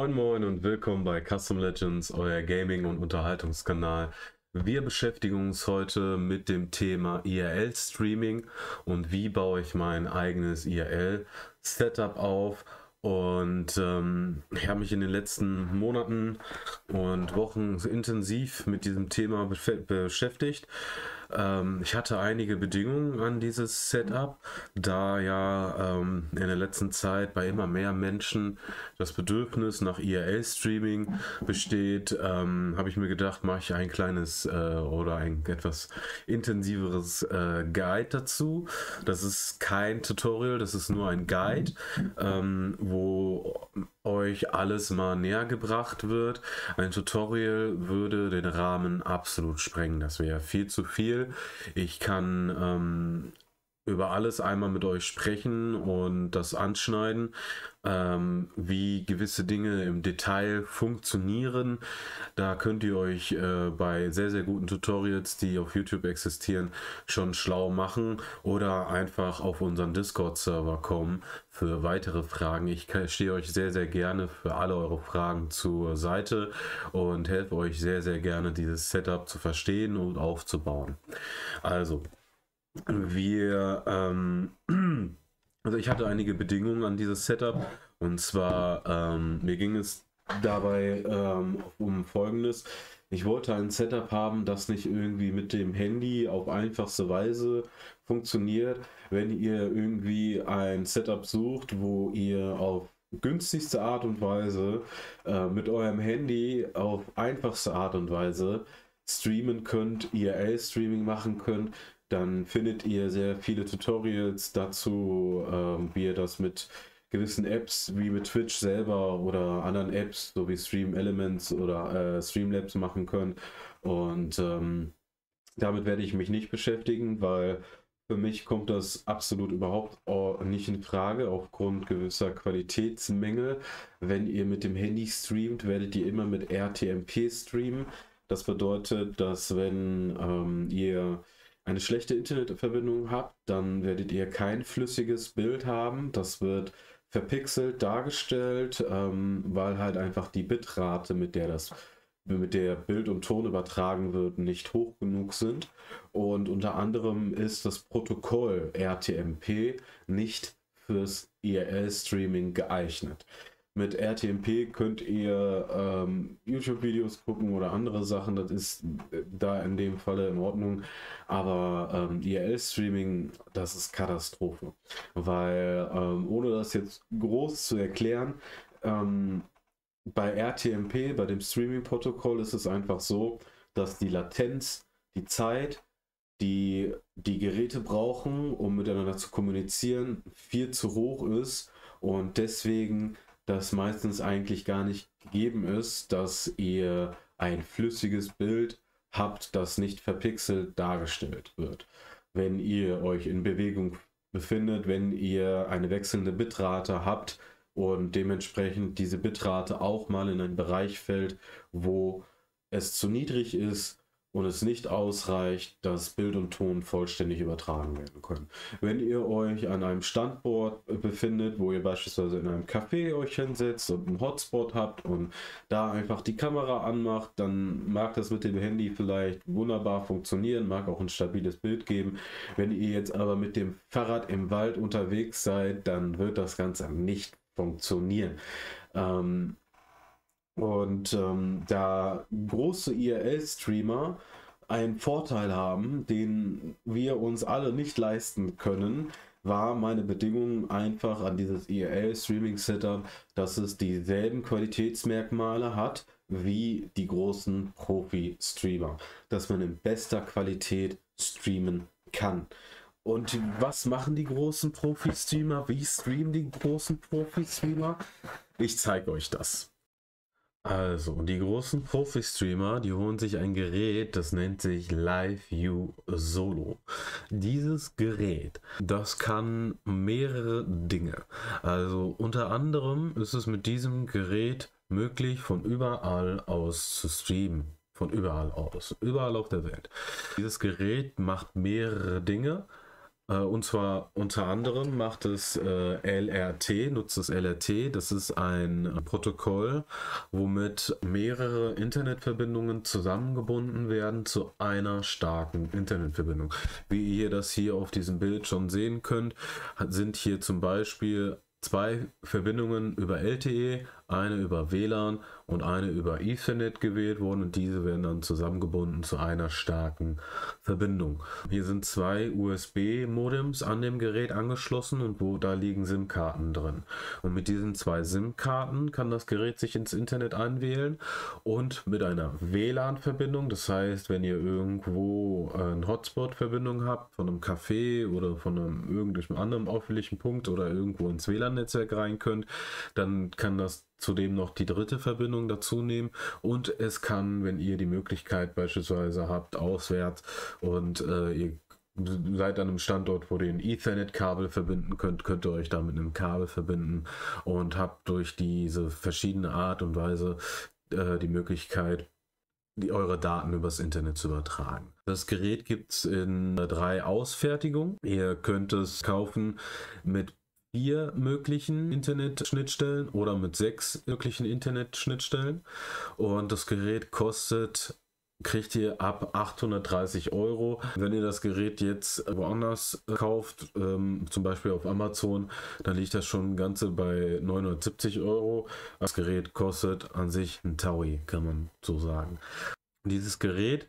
Moin Moin und willkommen bei Custom Legends, euer Gaming- und Unterhaltungskanal. Wir beschäftigen uns heute mit dem Thema IRL-Streaming und wie baue ich mein eigenes IRL-Setup auf. Und ähm, ich habe mich in den letzten Monaten und Wochen intensiv mit diesem Thema beschäftigt. Ähm, ich hatte einige Bedingungen an dieses Setup, da ja ähm, in der letzten Zeit bei immer mehr Menschen das Bedürfnis nach IRL-Streaming besteht, ähm, habe ich mir gedacht, mache ich ein kleines äh, oder ein etwas intensiveres äh, Guide dazu. Das ist kein Tutorial, das ist nur ein Guide, ähm, wo euch alles mal näher gebracht wird. Ein Tutorial würde den Rahmen absolut sprengen. Das wäre viel zu viel. Ich kann ähm, über alles einmal mit euch sprechen und das anschneiden, ähm, wie gewisse Dinge im Detail funktionieren. Da könnt ihr euch äh, bei sehr, sehr guten Tutorials, die auf YouTube existieren, schon schlau machen oder einfach auf unseren Discord-Server kommen für weitere Fragen. Ich stehe euch sehr, sehr gerne für alle eure Fragen zur Seite und helfe euch sehr, sehr gerne, dieses Setup zu verstehen und aufzubauen. Also, wir, ähm, also ich hatte einige Bedingungen an dieses Setup und zwar, ähm, mir ging es dabei ähm, um Folgendes. Ich wollte ein Setup haben, das nicht irgendwie mit dem Handy auf einfachste Weise funktioniert. Wenn ihr irgendwie ein Setup sucht, wo ihr auf günstigste Art und Weise äh, mit eurem Handy auf einfachste Art und Weise streamen könnt, IRL-Streaming machen könnt, dann findet ihr sehr viele Tutorials dazu, ähm, wie ihr das mit gewissen Apps wie mit Twitch selber oder anderen Apps, so wie Stream Elements oder äh, Streamlabs machen könnt. Und ähm, damit werde ich mich nicht beschäftigen, weil für mich kommt das absolut überhaupt nicht in Frage aufgrund gewisser Qualitätsmängel. Wenn ihr mit dem Handy streamt, werdet ihr immer mit RTMP streamen. Das bedeutet, dass wenn ähm, ihr eine schlechte Internetverbindung habt, dann werdet ihr kein flüssiges Bild haben. Das wird verpixelt dargestellt, ähm, weil halt einfach die Bitrate, mit der das mit der Bild und Ton übertragen wird, nicht hoch genug sind. Und unter anderem ist das Protokoll RTMP nicht fürs IRL-Streaming geeignet. Mit RTMP könnt ihr ähm, YouTube-Videos gucken oder andere Sachen, das ist äh, da in dem Falle in Ordnung. Aber ähm, IRL-Streaming, das ist Katastrophe. Weil, ähm, ohne das jetzt groß zu erklären, ähm, bei RTMP, bei dem Streaming-Protokoll, ist es einfach so, dass die Latenz, die Zeit, die die Geräte brauchen, um miteinander zu kommunizieren, viel zu hoch ist und deswegen das meistens eigentlich gar nicht gegeben ist, dass ihr ein flüssiges Bild habt, das nicht verpixelt dargestellt wird. Wenn ihr euch in Bewegung befindet, wenn ihr eine wechselnde Bitrate habt und dementsprechend diese Bitrate auch mal in einen Bereich fällt, wo es zu niedrig ist, und es nicht ausreicht, dass Bild und Ton vollständig übertragen werden können. Wenn ihr euch an einem Standort befindet, wo ihr beispielsweise in einem Café euch hinsetzt und einen Hotspot habt und da einfach die Kamera anmacht, dann mag das mit dem Handy vielleicht wunderbar funktionieren, mag auch ein stabiles Bild geben. Wenn ihr jetzt aber mit dem Fahrrad im Wald unterwegs seid, dann wird das Ganze nicht funktionieren. Ähm, und ähm, da große IRL-Streamer einen Vorteil haben, den wir uns alle nicht leisten können, war meine Bedingung einfach an dieses IRL-Streaming-Setup, dass es dieselben Qualitätsmerkmale hat wie die großen Profi-Streamer. Dass man in bester Qualität streamen kann. Und was machen die großen Profi-Streamer? Wie streamen die großen Profi-Streamer? Ich zeige euch das. Also, die großen Profi-Streamer, die holen sich ein Gerät, das nennt sich LiveView Solo. Dieses Gerät, das kann mehrere Dinge. Also unter anderem ist es mit diesem Gerät möglich, von überall aus zu streamen. Von überall aus. Überall auf der Welt. Dieses Gerät macht mehrere Dinge. Äh, und zwar unter anderem macht es äh, LRT, nutzt das LRT. Das ist ein Protokoll, womit mehrere Internetverbindungen zusammengebunden werden zu einer starken Internetverbindung. Wie ihr das hier auf diesem Bild schon sehen könnt, sind hier zum Beispiel zwei Verbindungen über LTE, eine über WLAN und eine über Ethernet gewählt worden und diese werden dann zusammengebunden zu einer starken Verbindung. Hier sind zwei USB-Modems an dem Gerät angeschlossen und wo da liegen SIM-Karten drin. Und mit diesen zwei SIM-Karten kann das Gerät sich ins Internet einwählen und mit einer WLAN-Verbindung, das heißt, wenn ihr irgendwo eine Hotspot-Verbindung habt von einem Café oder von einem irgendeinem anderen auffälligen Punkt oder irgendwo ins WLAN-Netzwerk rein könnt, dann kann das zudem noch die dritte Verbindung dazu nehmen und es kann, wenn ihr die Möglichkeit beispielsweise habt, auswärts und äh, ihr seid an einem Standort, wo ihr ein Ethernet-Kabel verbinden könnt, könnt ihr euch da mit einem Kabel verbinden und habt durch diese verschiedene Art und Weise äh, die Möglichkeit, die, eure Daten übers Internet zu übertragen. Das Gerät gibt es in drei Ausfertigungen. Ihr könnt es kaufen mit vier möglichen Internetschnittstellen oder mit sechs möglichen Internetschnittstellen. Und das Gerät kostet kriegt ihr ab 830 Euro. Wenn ihr das Gerät jetzt woanders kauft, ähm, zum Beispiel auf Amazon, dann liegt das schon Ganze bei 970 Euro. Das Gerät kostet an sich ein Taui, kann man so sagen. Dieses Gerät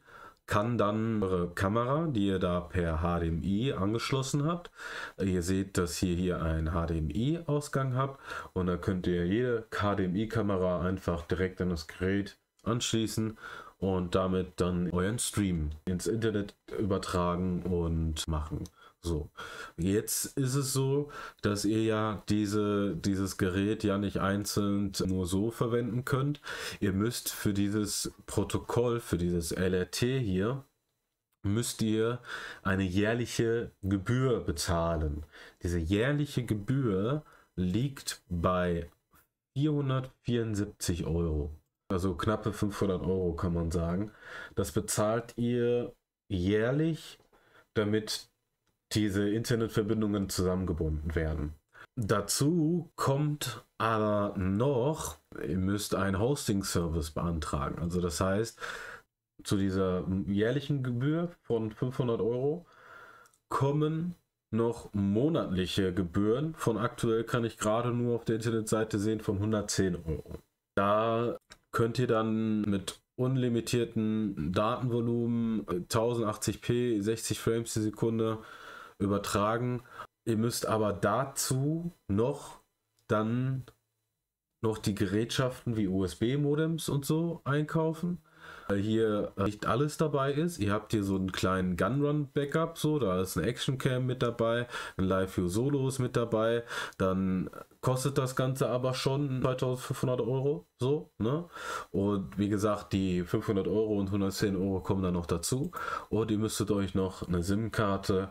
kann dann eure Kamera, die ihr da per HDMI angeschlossen habt, ihr seht, dass ihr hier einen HDMI-Ausgang habt und da könnt ihr jede HDMI-Kamera einfach direkt an das Gerät anschließen und damit dann euren Stream ins Internet übertragen und machen. So, jetzt ist es so, dass ihr ja diese, dieses Gerät ja nicht einzeln nur so verwenden könnt. Ihr müsst für dieses Protokoll, für dieses LRT hier, müsst ihr eine jährliche Gebühr bezahlen. Diese jährliche Gebühr liegt bei 474 Euro. Also knappe 500 Euro kann man sagen. Das bezahlt ihr jährlich, damit diese Internetverbindungen zusammengebunden werden. Dazu kommt aber noch, ihr müsst einen Hosting-Service beantragen. Also das heißt, zu dieser jährlichen Gebühr von 500 Euro kommen noch monatliche Gebühren von aktuell kann ich gerade nur auf der Internetseite sehen von 110 Euro. Da könnt ihr dann mit unlimitierten Datenvolumen 1080p 60 Frames die Sekunde übertragen. Ihr müsst aber dazu noch dann noch die Gerätschaften wie USB-Modems und so einkaufen hier nicht alles dabei ist. Ihr habt hier so einen kleinen Gunrun-Backup, so, da ist eine Actioncam mit dabei, ein Live-View Solo ist mit dabei, dann kostet das Ganze aber schon 2500 Euro, so, ne? Und wie gesagt, die 500 Euro und 110 Euro kommen dann noch dazu. Und ihr müsstet euch noch eine SIM-Karte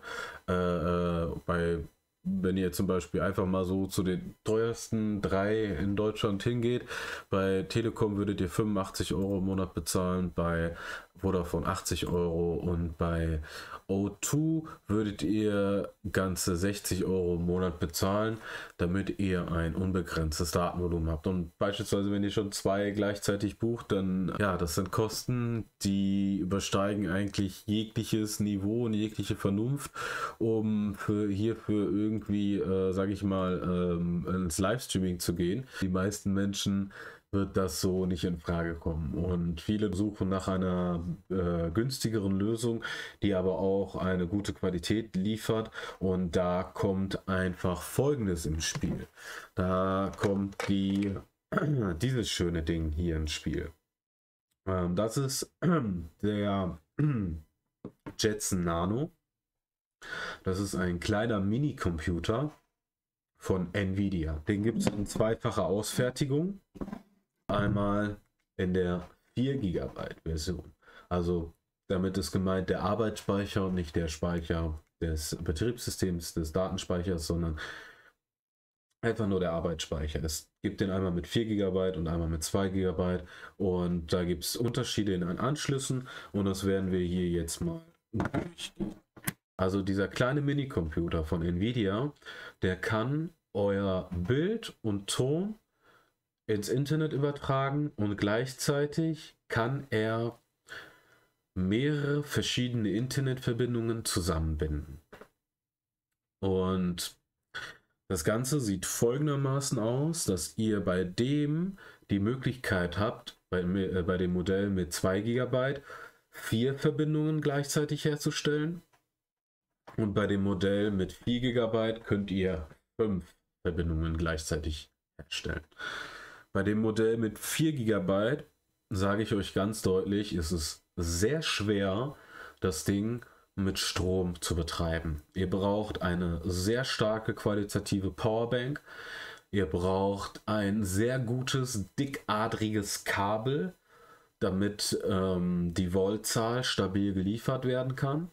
äh, äh bei wenn ihr zum Beispiel einfach mal so zu den teuersten drei in Deutschland hingeht, bei Telekom würdet ihr 85 Euro im Monat bezahlen, bei Vodafone 80 Euro und bei O2 würdet ihr ganze 60 Euro im Monat bezahlen, damit ihr ein unbegrenztes Datenvolumen habt. Und beispielsweise, wenn ihr schon zwei gleichzeitig bucht, dann ja, das sind Kosten, die übersteigen eigentlich jegliches Niveau und jegliche Vernunft, um für hier für irgendwie, äh, sage ich mal, ähm, ins Livestreaming zu gehen. Die meisten Menschen wird das so nicht in Frage kommen. Und viele suchen nach einer äh, günstigeren Lösung, die aber auch eine gute Qualität liefert. Und da kommt einfach Folgendes im Spiel. Da kommt die, dieses schöne Ding hier ins Spiel. Ähm, das ist der Jetson Nano. Das ist ein kleiner Mini-Computer von Nvidia. Den gibt es in zweifacher Ausfertigung einmal in der 4 GB Version. Also damit ist gemeint der Arbeitsspeicher und nicht der Speicher des Betriebssystems, des Datenspeichers, sondern einfach nur der Arbeitsspeicher. Es gibt den einmal mit 4 GB und einmal mit 2 GB und da gibt es Unterschiede in den Anschlüssen und das werden wir hier jetzt mal durchgehen. Also dieser kleine Minicomputer von Nvidia, der kann euer Bild und Ton ins Internet übertragen und gleichzeitig kann er mehrere verschiedene Internetverbindungen zusammenbinden. Und das Ganze sieht folgendermaßen aus, dass ihr bei dem die Möglichkeit habt, bei, äh, bei dem Modell mit 2 GB vier Verbindungen gleichzeitig herzustellen. Und bei dem Modell mit 4 GB könnt ihr fünf Verbindungen gleichzeitig herstellen. Bei dem Modell mit 4 GB sage ich euch ganz deutlich, ist es sehr schwer, das Ding mit Strom zu betreiben. Ihr braucht eine sehr starke qualitative Powerbank. Ihr braucht ein sehr gutes, dickadriges Kabel, damit ähm, die Voltzahl stabil geliefert werden kann.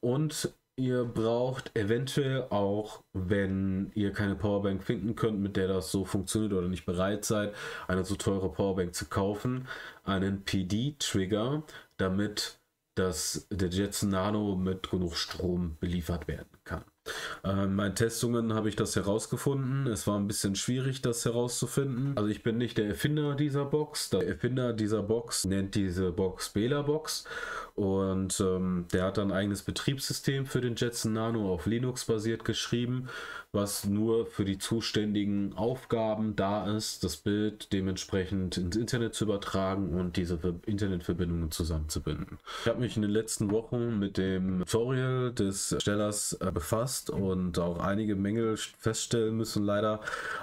Und ihr braucht eventuell auch, wenn ihr keine Powerbank finden könnt, mit der das so funktioniert oder nicht bereit seid, eine zu teure Powerbank zu kaufen, einen PD-Trigger, damit das, der Jetson Nano mit genug Strom beliefert werden kann. Äh, in meinen Testungen habe ich das herausgefunden. Es war ein bisschen schwierig, das herauszufinden. Also ich bin nicht der Erfinder dieser Box. Der Erfinder dieser Box nennt diese Box Bela Box und ähm, der hat ein eigenes Betriebssystem für den Jetson Nano auf Linux basiert geschrieben, was nur für die zuständigen Aufgaben da ist, das Bild dementsprechend ins Internet zu übertragen und diese Internetverbindungen zusammenzubinden. Ich habe mich in den letzten Wochen mit dem Tutorial des Stellers äh, befasst und auch einige Mängel feststellen müssen leider.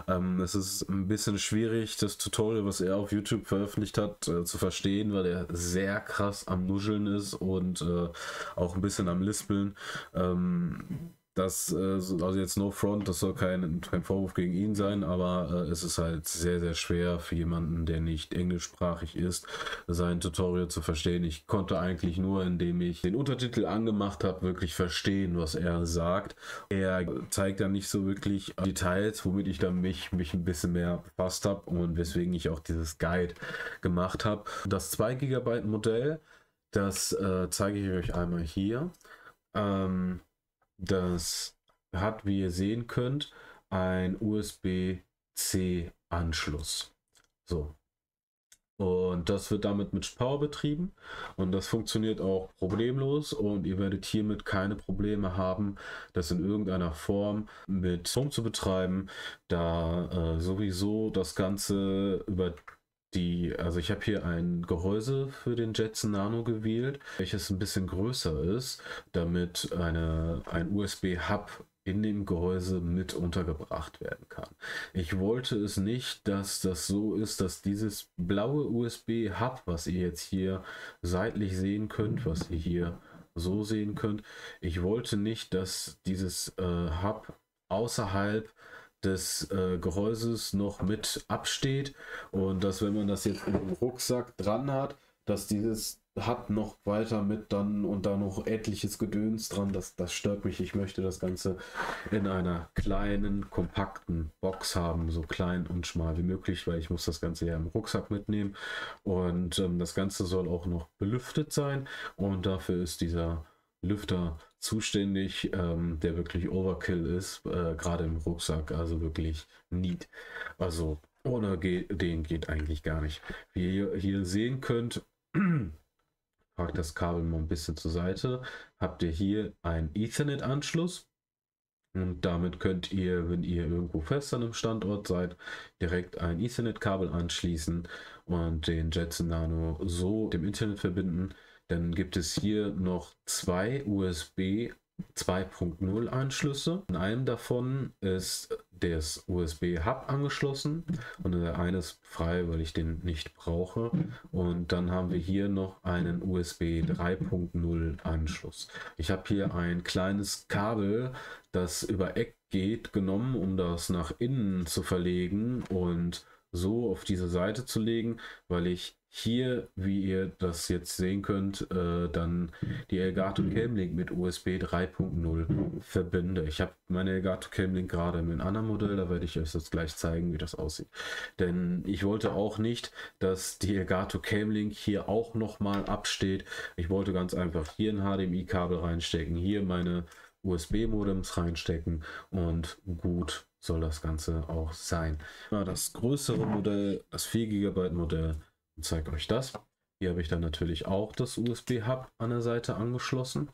Ähm, es ist ein bisschen schwierig, das Tutorial, was er auf YouTube veröffentlicht hat, äh, zu verstehen, weil er sehr krass am Nuscheln ist und äh, auch ein bisschen am Lispeln. Ähm, das, äh, also jetzt No Front, das soll kein, kein Vorwurf gegen ihn sein, aber äh, es ist halt sehr, sehr schwer für jemanden, der nicht englischsprachig ist, sein Tutorial zu verstehen. Ich konnte eigentlich nur, indem ich den Untertitel angemacht habe, wirklich verstehen, was er sagt. Er zeigt dann nicht so wirklich Details, womit ich dann mich, mich ein bisschen mehr befasst habe und weswegen ich auch dieses Guide gemacht habe. Das 2 GB Modell, das äh, zeige ich euch einmal hier. Ähm, das hat, wie ihr sehen könnt, ein USB-C-Anschluss. So. Und das wird damit mit Power betrieben und das funktioniert auch problemlos und ihr werdet hiermit keine Probleme haben, das in irgendeiner Form mit Strom zu betreiben, da äh, sowieso das Ganze über die, also ich habe hier ein Gehäuse für den Jetson Nano gewählt, welches ein bisschen größer ist, damit eine, ein USB-Hub in dem Gehäuse mit untergebracht werden kann. Ich wollte es nicht, dass das so ist, dass dieses blaue USB-Hub, was ihr jetzt hier seitlich sehen könnt, was ihr hier so sehen könnt, ich wollte nicht, dass dieses äh, Hub außerhalb des äh, Gehäuses noch mit absteht. Und dass wenn man das jetzt im Rucksack dran hat, dass dieses hat noch weiter mit dann und da noch etliches Gedöns dran, das, das stört mich. Ich möchte das Ganze in einer kleinen, kompakten Box haben, so klein und schmal wie möglich, weil ich muss das Ganze ja im Rucksack mitnehmen. Und ähm, das Ganze soll auch noch belüftet sein. Und dafür ist dieser Lüfter zuständig, ähm, der wirklich Overkill ist, äh, gerade im Rucksack, also wirklich neat. Also ohne ge den geht eigentlich gar nicht. Wie ihr hier sehen könnt, packt das Kabel mal ein bisschen zur Seite, habt ihr hier einen Ethernet-Anschluss. Und damit könnt ihr, wenn ihr irgendwo fest an einem Standort seid, direkt ein Ethernet-Kabel anschließen und den Jetson Nano so dem Internet verbinden. Dann gibt es hier noch zwei USB 2.0 Anschlüsse. In einem davon ist das USB-Hub angeschlossen und der eine ist frei, weil ich den nicht brauche. Und dann haben wir hier noch einen USB 3.0 Anschluss. Ich habe hier ein kleines Kabel, das über Eck geht, genommen, um das nach innen zu verlegen und so auf diese Seite zu legen, weil ich hier, wie ihr das jetzt sehen könnt, äh, dann die Elgato Camlink mit USB 3.0 verbinde. Ich habe meine Elgato Camlink gerade mit einem anderen Modell, da werde ich euch das gleich zeigen, wie das aussieht. Denn ich wollte auch nicht, dass die Elgato Camlink hier auch nochmal absteht. Ich wollte ganz einfach hier ein HDMI-Kabel reinstecken, hier meine USB-Modems reinstecken und gut soll das Ganze auch sein. Das größere Modell, das 4 GB Modell, zeige euch das. Hier habe ich dann natürlich auch das USB-Hub an der Seite angeschlossen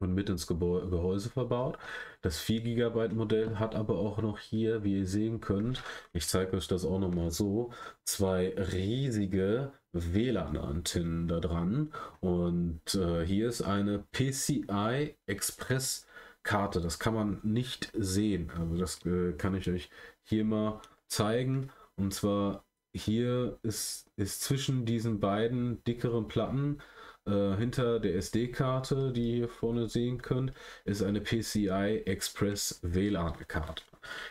und mit ins Gehäuse verbaut. Das 4 GB Modell hat aber auch noch hier, wie ihr sehen könnt, ich zeige euch das auch noch mal so, zwei riesige WLAN-Antennen da dran. Und äh, hier ist eine PCI Express Karte. Das kann man nicht sehen. Also das äh, kann ich euch hier mal zeigen. Und zwar hier ist, ist zwischen diesen beiden dickeren Platten äh, hinter der SD-Karte, die ihr hier vorne sehen könnt, ist eine PCI Express WLAN-Karte.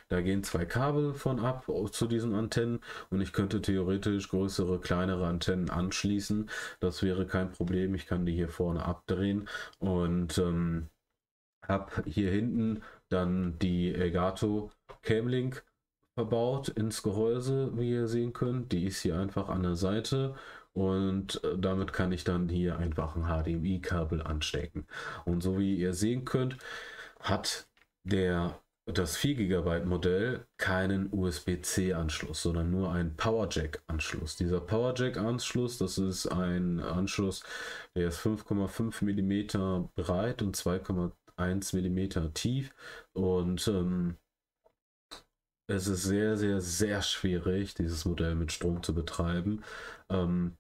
Da gehen zwei Kabel von ab zu diesen Antennen und ich könnte theoretisch größere, kleinere Antennen anschließen. Das wäre kein Problem. Ich kann die hier vorne abdrehen und ähm, habe hier hinten dann die Elgato Camlink verbaut ins Gehäuse, wie ihr sehen könnt. Die ist hier einfach an der Seite und äh, damit kann ich dann hier einfach ein HDMI-Kabel anstecken. Und so wie ihr sehen könnt, hat der das 4 GB Modell keinen USB-C-Anschluss, sondern nur einen Power-Jack-Anschluss. Dieser Power-Jack-Anschluss, das ist ein Anschluss, der ist 5,5 mm breit und 2,1 mm tief und ähm, es ist sehr, sehr, sehr schwierig, dieses Modell mit Strom zu betreiben. Ähm,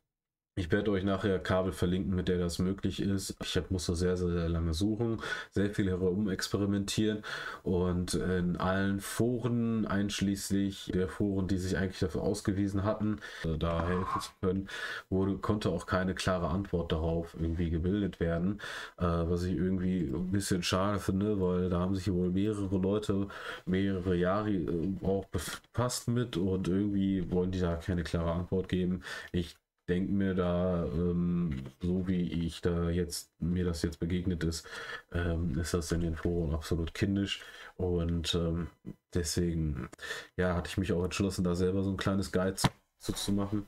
ich werde euch nachher Kabel verlinken, mit der das möglich ist. Ich musste sehr, sehr, sehr lange suchen, sehr viel herumexperimentieren und in allen Foren, einschließlich der Foren, die sich eigentlich dafür ausgewiesen hatten, äh, da helfen zu können, wurde, konnte auch keine klare Antwort darauf irgendwie gebildet werden, äh, was ich irgendwie ein bisschen schade finde, weil da haben sich wohl mehrere Leute mehrere Jahre äh, auch befasst mit und irgendwie wollen die da keine klare Antwort geben. Ich denke mir da, ähm, so wie ich da jetzt, mir das jetzt begegnet ist, ähm, ist das in den Foren absolut kindisch. Und ähm, deswegen, ja, hatte ich mich auch entschlossen, da selber so ein kleines Guide zu, zu machen.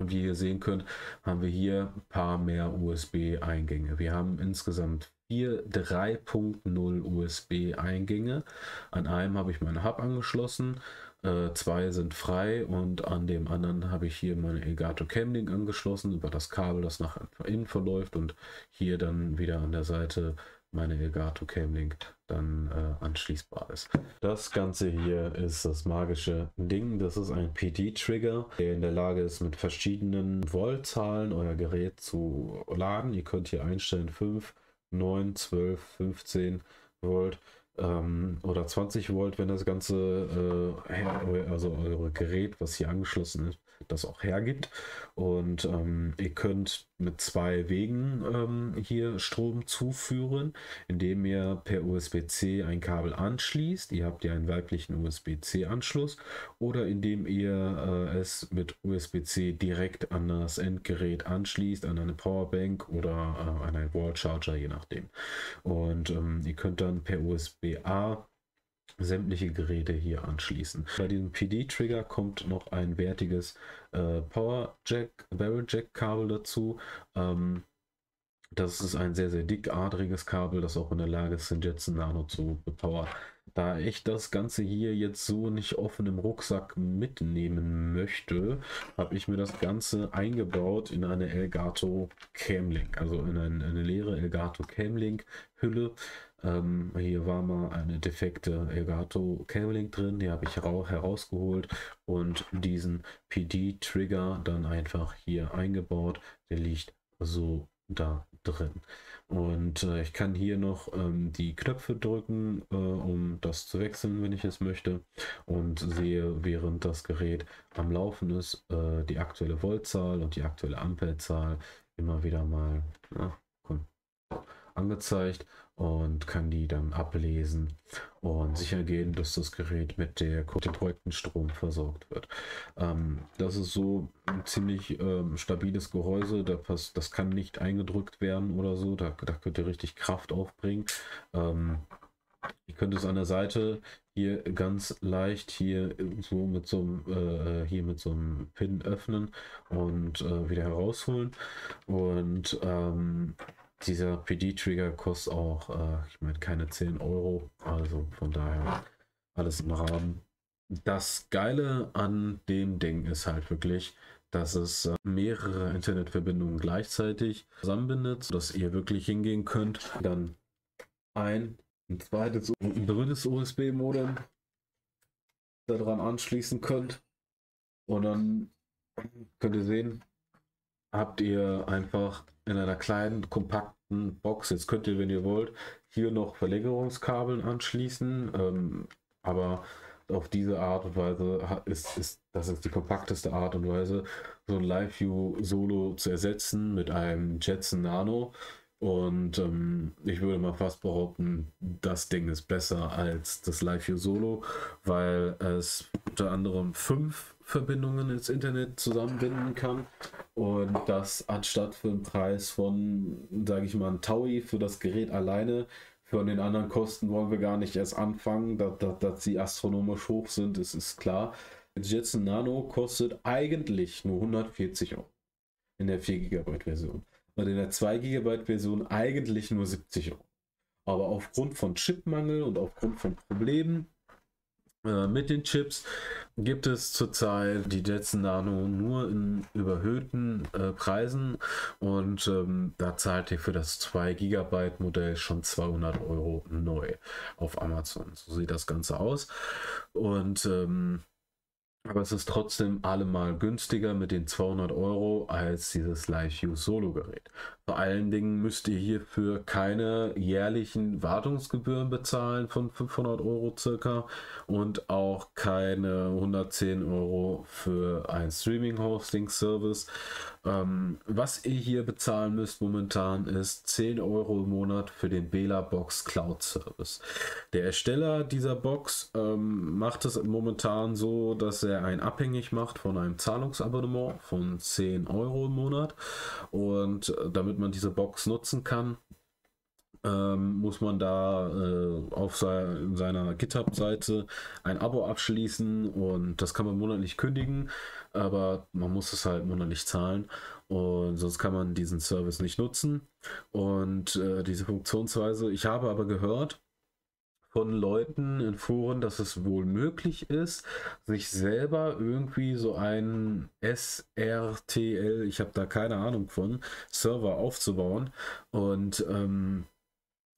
Und wie ihr sehen könnt, haben wir hier ein paar mehr USB-Eingänge. Wir haben insgesamt vier 3.0 USB-Eingänge. An einem habe ich meinen Hub angeschlossen. Äh, zwei sind frei und an dem anderen habe ich hier meine Elgato Camlink angeschlossen über das Kabel, das nach innen verläuft und hier dann wieder an der Seite meine Elgato Camlink dann äh, anschließbar ist. Das Ganze hier ist das magische Ding. Das ist ein PD-Trigger, der in der Lage ist, mit verschiedenen Voltzahlen euer Gerät zu laden. Ihr könnt hier einstellen 5, 9, 12, 15 Volt ähm, oder 20 Volt, wenn das Ganze, äh, also euer Gerät, was hier angeschlossen ist, das auch hergibt. Und ähm, ihr könnt mit zwei Wegen ähm, hier Strom zuführen, indem ihr per USB-C ein Kabel anschließt. Ihr habt ja einen weiblichen USB-C-Anschluss oder indem ihr äh, es mit USB-C direkt an das Endgerät anschließt, an eine Powerbank oder äh, an einen Wall Charger, je nachdem. Und ähm, ihr könnt dann per USB-A sämtliche Geräte hier anschließen. Bei diesem PD-Trigger kommt noch ein wertiges äh, Power Jack, Barrel Jack Kabel dazu. Ähm, das ist ein sehr, sehr dickadriges Kabel, das auch in der Lage ist, den Jetson Nano zu bepowern. Da ich das Ganze hier jetzt so nicht offen im Rucksack mitnehmen möchte, habe ich mir das Ganze eingebaut in eine Elgato Camlink, also in eine, eine leere Elgato Camlink Hülle. Ähm, hier war mal eine defekte Elgato Camlink drin, die habe ich herausgeholt und diesen PD-Trigger dann einfach hier eingebaut. Der liegt so da drin. Und äh, ich kann hier noch ähm, die Knöpfe drücken, äh, um das zu wechseln, wenn ich es möchte. Und sehe, während das Gerät am Laufen ist, äh, die aktuelle Voltzahl und die aktuelle Amperezahl immer wieder mal. Na, angezeigt und kann die dann ablesen und sicher gehen, dass das Gerät mit der dem korrekten Strom versorgt wird. Ähm, das ist so ein ziemlich ähm, stabiles Gehäuse, da pass, das kann nicht eingedrückt werden oder so, da, da könnt ihr richtig Kraft aufbringen. Ähm, ihr könnt es an der Seite hier ganz leicht hier so mit so einem äh, hier mit so einem Pin öffnen und äh, wieder herausholen und ähm, dieser PD-Trigger kostet auch, äh, ich meine, keine 10 Euro. Also von daher alles im Rahmen. Das Geile an dem Ding ist halt wirklich, dass es äh, mehrere Internetverbindungen gleichzeitig zusammenbindet, sodass ihr wirklich hingehen könnt, dann ein, ein zweites, ein drittes USB-Modem daran anschließen könnt. Und dann könnt ihr sehen, habt ihr einfach in einer kleinen, kompakten Box. Jetzt könnt ihr, wenn ihr wollt, hier noch Verlängerungskabeln anschließen. Ähm, aber auf diese Art und Weise ist, ist das ist die kompakteste Art und Weise, so ein Live-View Solo zu ersetzen mit einem Jetson Nano. Und ähm, ich würde mal fast behaupten, das Ding ist besser als das Live View Solo, weil es unter anderem fünf Verbindungen ins Internet zusammenbinden kann und das anstatt für einen Preis von, sage ich mal, ein Taui für das Gerät alleine, von den anderen Kosten wollen wir gar nicht erst anfangen, dass, dass, dass sie astronomisch hoch sind, das ist klar. Jetzt ein Nano kostet eigentlich nur 140 Euro in der 4 GB Version und in der 2 GB Version eigentlich nur 70 Euro. Aber aufgrund von Chipmangel und aufgrund von Problemen mit den Chips gibt es zurzeit die Jetson Nano nur in überhöhten äh, Preisen und ähm, da zahlt ihr für das 2 GB Modell schon 200 Euro neu auf Amazon. So sieht das Ganze aus und ähm, aber es ist trotzdem allemal günstiger mit den 200 Euro als dieses Live-View Solo-Gerät. Vor allen Dingen müsst ihr hierfür keine jährlichen Wartungsgebühren bezahlen von 500 Euro circa und auch keine 110 Euro für ein Streaming-Hosting-Service. Ähm, was ihr hier bezahlen müsst momentan ist 10 Euro im Monat für den Bela Box Cloud Service. Der Ersteller dieser Box ähm, macht es momentan so, dass er einen abhängig macht von einem Zahlungsabonnement von 10 Euro im Monat. Und äh, man diese Box nutzen kann, ähm, muss man da äh, auf se seiner GitHub-Seite ein Abo abschließen und das kann man monatlich kündigen, aber man muss es halt monatlich zahlen und sonst kann man diesen Service nicht nutzen. Und äh, diese Funktionsweise, ich habe aber gehört, von Leuten in Foren, dass es wohl möglich ist, sich selber irgendwie so einen SRTL, ich habe da keine Ahnung von, Server aufzubauen und ähm,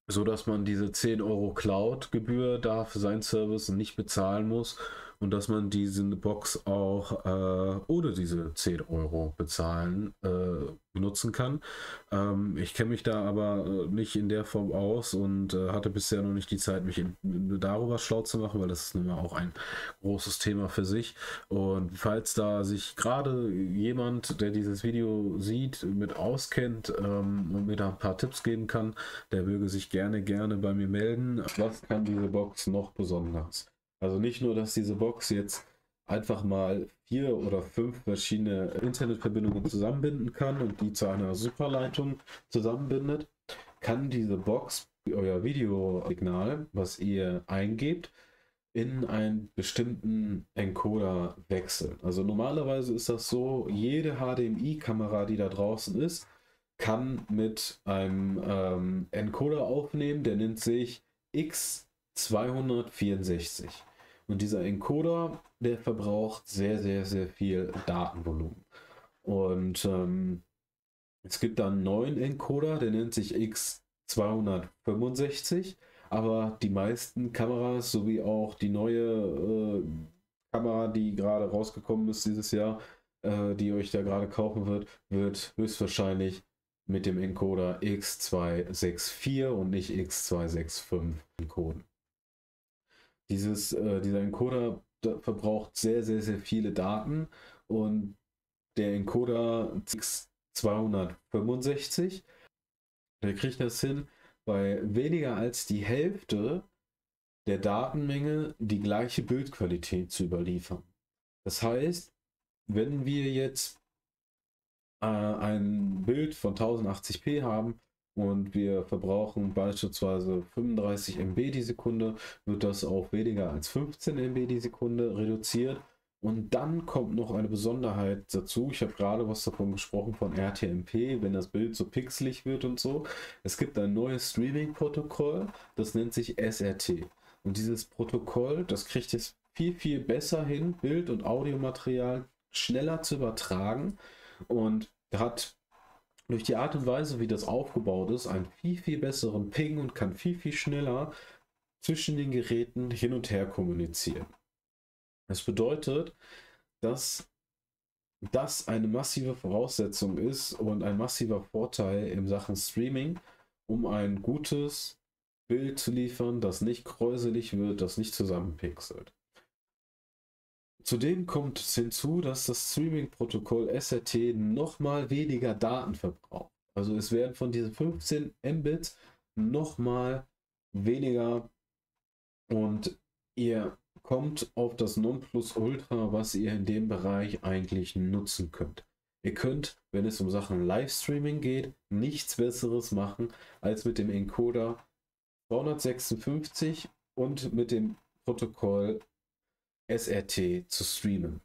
so dass man diese 10 Euro Cloud-Gebühr da für seinen Service nicht bezahlen muss und dass man diese Box auch äh, ohne diese 10 Euro bezahlen äh, benutzen kann. Ähm, ich kenne mich da aber äh, nicht in der Form aus und äh, hatte bisher noch nicht die Zeit, mich in, darüber schlau zu machen, weil das ist nun mal auch ein großes Thema für sich. Und falls da sich gerade jemand, der dieses Video sieht, mit auskennt ähm, und mir da ein paar Tipps geben kann, der möge sich gerne, gerne bei mir melden. Was kann diese Box noch besonders? Also nicht nur, dass diese Box jetzt einfach mal vier oder fünf verschiedene Internetverbindungen zusammenbinden kann und die zu einer Superleitung zusammenbindet, kann diese Box euer Videosignal, was ihr eingebt, in einen bestimmten Encoder wechseln. Also normalerweise ist das so, jede HDMI-Kamera, die da draußen ist, kann mit einem ähm, Encoder aufnehmen, der nennt sich X264. Und dieser Encoder, der verbraucht sehr, sehr, sehr viel Datenvolumen. Und ähm, es gibt dann einen neuen Encoder, der nennt sich X265. Aber die meisten Kameras, sowie auch die neue äh, Kamera, die gerade rausgekommen ist dieses Jahr, äh, die euch da gerade kaufen wird, wird höchstwahrscheinlich mit dem Encoder X264 und nicht X265 encoden. Dieses, äh, dieser Encoder verbraucht sehr, sehr, sehr viele Daten und der Encoder X265, der kriegt das hin, bei weniger als die Hälfte der Datenmenge die gleiche Bildqualität zu überliefern. Das heißt, wenn wir jetzt äh, ein Bild von 1080p haben und wir verbrauchen beispielsweise 35 MB die Sekunde, wird das auf weniger als 15 MB die Sekunde reduziert. Und dann kommt noch eine Besonderheit dazu. Ich habe gerade was davon gesprochen von RTMP, wenn das Bild so pixelig wird und so. Es gibt ein neues Streaming-Protokoll, das nennt sich SRT. Und dieses Protokoll, das kriegt es viel, viel besser hin, Bild- und Audiomaterial schneller zu übertragen und hat durch die Art und Weise, wie das aufgebaut ist, einen viel, viel besseren Ping und kann viel, viel schneller zwischen den Geräten hin und her kommunizieren. Das bedeutet, dass das eine massive Voraussetzung ist und ein massiver Vorteil in Sachen Streaming, um ein gutes Bild zu liefern, das nicht kräuselig wird, das nicht zusammenpixelt. Zudem kommt hinzu, dass das Streaming-Protokoll SRT nochmal weniger Daten verbraucht. Also es werden von diesen 15 Mbit nochmal weniger und ihr kommt auf das Nonplusultra, was ihr in dem Bereich eigentlich nutzen könnt. Ihr könnt, wenn es um Sachen Livestreaming geht, nichts Besseres machen, als mit dem Encoder 256 und mit dem Protokoll SRT zu streamen.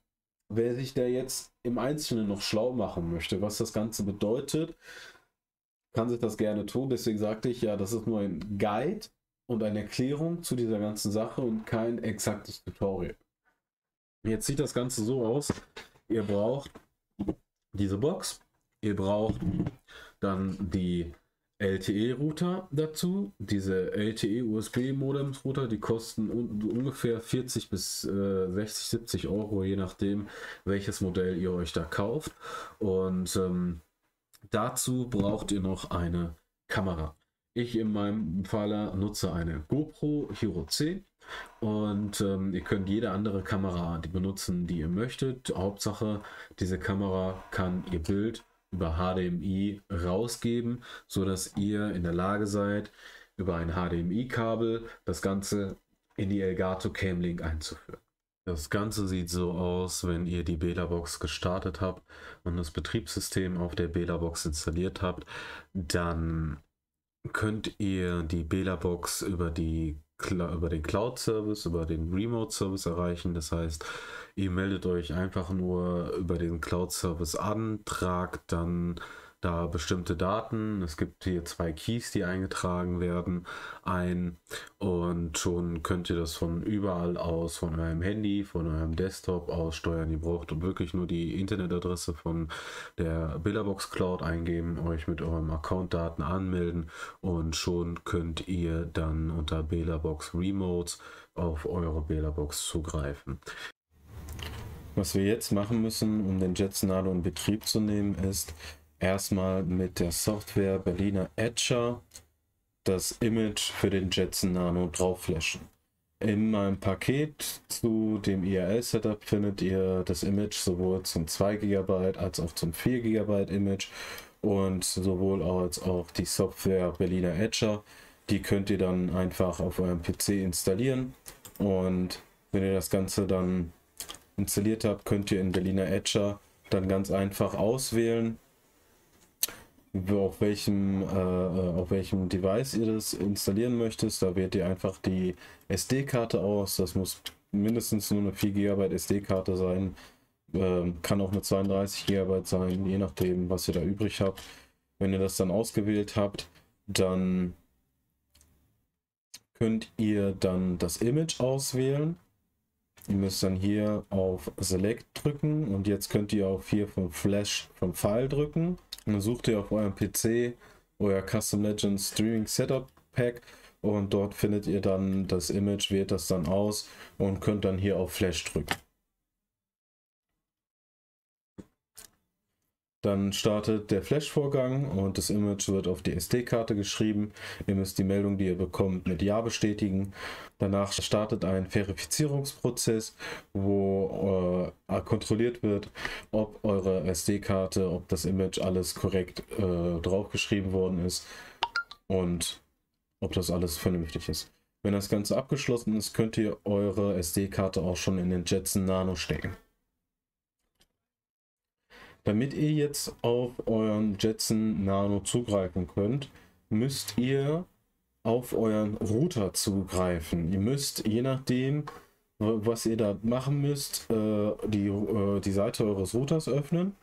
Wer sich da jetzt im Einzelnen noch schlau machen möchte, was das Ganze bedeutet, kann sich das gerne tun. Deswegen sagte ich ja, das ist nur ein Guide und eine Erklärung zu dieser ganzen Sache und kein exaktes Tutorial. Jetzt sieht das Ganze so aus. Ihr braucht diese Box. Ihr braucht dann die LTE-Router dazu. Diese LTE-USB-Modems-Router, die kosten un ungefähr 40 bis äh, 60, 70 Euro, je nachdem, welches Modell ihr euch da kauft. Und ähm, dazu braucht ihr noch eine Kamera. Ich in meinem Falle nutze eine GoPro Hero C und ähm, ihr könnt jede andere Kamera benutzen, die ihr möchtet. Hauptsache, diese Kamera kann ihr Bild über HDMI rausgeben, so dass ihr in der Lage seid, über ein HDMI-Kabel das Ganze in die Elgato Camlink einzuführen. Das Ganze sieht so aus, wenn ihr die Bela-Box gestartet habt und das Betriebssystem auf der Bela-Box installiert habt, dann könnt ihr die Bela-Box über die über den Cloud-Service, über den Remote-Service erreichen. Das heißt, ihr meldet euch einfach nur über den Cloud-Service an, tragt dann da bestimmte Daten. Es gibt hier zwei Keys, die eingetragen werden, ein und schon könnt ihr das von überall aus, von eurem Handy, von eurem Desktop aus steuern. Ihr braucht wirklich nur die Internetadresse von der Bilderbox Cloud eingeben, euch mit eurem Account-Daten anmelden und schon könnt ihr dann unter Bilderbox Remotes auf eure Bilderbox zugreifen. Was wir jetzt machen müssen, um den Jetson Nano in Betrieb zu nehmen, ist, erstmal mit der Software Berliner Etcher das Image für den Jetson Nano drauf flashen. In meinem Paket zu dem IRL-Setup findet ihr das Image sowohl zum 2 GB als auch zum 4 GB Image und sowohl als auch die Software Berliner Etcher. Die könnt ihr dann einfach auf eurem PC installieren und wenn ihr das Ganze dann installiert habt, könnt ihr in Berliner Etcher dann ganz einfach auswählen, auf welchem, äh, äh, auf welchem Device ihr das installieren möchtet. Da wählt ihr einfach die SD-Karte aus. Das muss mindestens nur eine 4 GB SD-Karte sein. Ähm, kann auch eine 32 GB sein, je nachdem, was ihr da übrig habt. Wenn ihr das dann ausgewählt habt, dann könnt ihr dann das Image auswählen. Ihr müsst dann hier auf Select drücken und jetzt könnt ihr auf hier vom Flash vom File drücken. Dann sucht ihr auf eurem PC euer Custom Legends Streaming Setup Pack und dort findet ihr dann das Image, wählt das dann aus und könnt dann hier auf Flash drücken. Dann startet der Flash-Vorgang und das Image wird auf die SD-Karte geschrieben. Ihr müsst die Meldung, die ihr bekommt, mit Ja bestätigen. Danach startet ein Verifizierungsprozess, wo äh, kontrolliert wird, ob eure SD-Karte, ob das Image alles korrekt äh, draufgeschrieben worden ist. Und ob das alles vernünftig ist. Wenn das Ganze abgeschlossen ist, könnt ihr eure SD-Karte auch schon in den Jetson Nano stecken. Damit ihr jetzt auf euren Jetson Nano zugreifen könnt, müsst ihr auf euren Router zugreifen. Ihr müsst, je nachdem, was ihr da machen müsst, äh, die, äh, die Seite eures Routers öffnen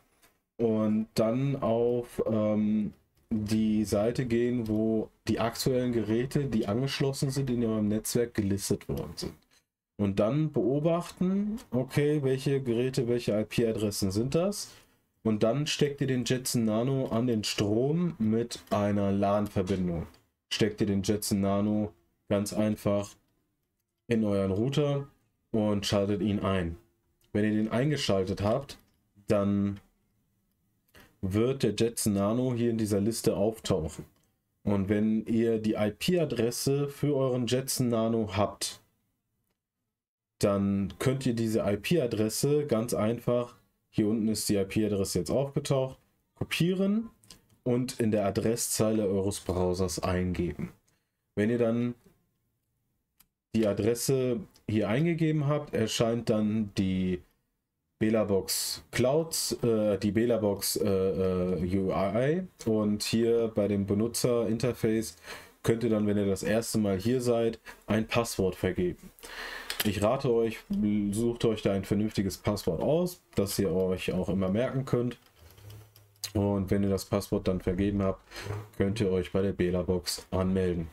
und dann auf ähm, die Seite gehen, wo die aktuellen Geräte, die angeschlossen sind, in ihrem Netzwerk gelistet worden sind. Und dann beobachten, okay, welche Geräte, welche IP-Adressen sind das? Und dann steckt ihr den Jetson Nano an den Strom mit einer LAN-Verbindung. Steckt ihr den Jetson Nano ganz einfach in euren Router und schaltet ihn ein. Wenn ihr den eingeschaltet habt, dann wird der Jetson Nano hier in dieser Liste auftauchen. Und wenn ihr die IP-Adresse für euren Jetson Nano habt, dann könnt ihr diese IP-Adresse ganz einfach, hier unten ist die IP-Adresse jetzt aufgetaucht, kopieren und in der Adresszeile eures Browsers eingeben. Wenn ihr dann die Adresse hier eingegeben habt, erscheint dann die Belabox Clouds, äh, die Belabox äh, äh, UI und hier bei dem Benutzerinterface könnt ihr dann, wenn ihr das erste Mal hier seid, ein Passwort vergeben. Ich rate euch, sucht euch da ein vernünftiges Passwort aus, das ihr euch auch immer merken könnt. Und wenn ihr das Passwort dann vergeben habt, könnt ihr euch bei der Belabox anmelden.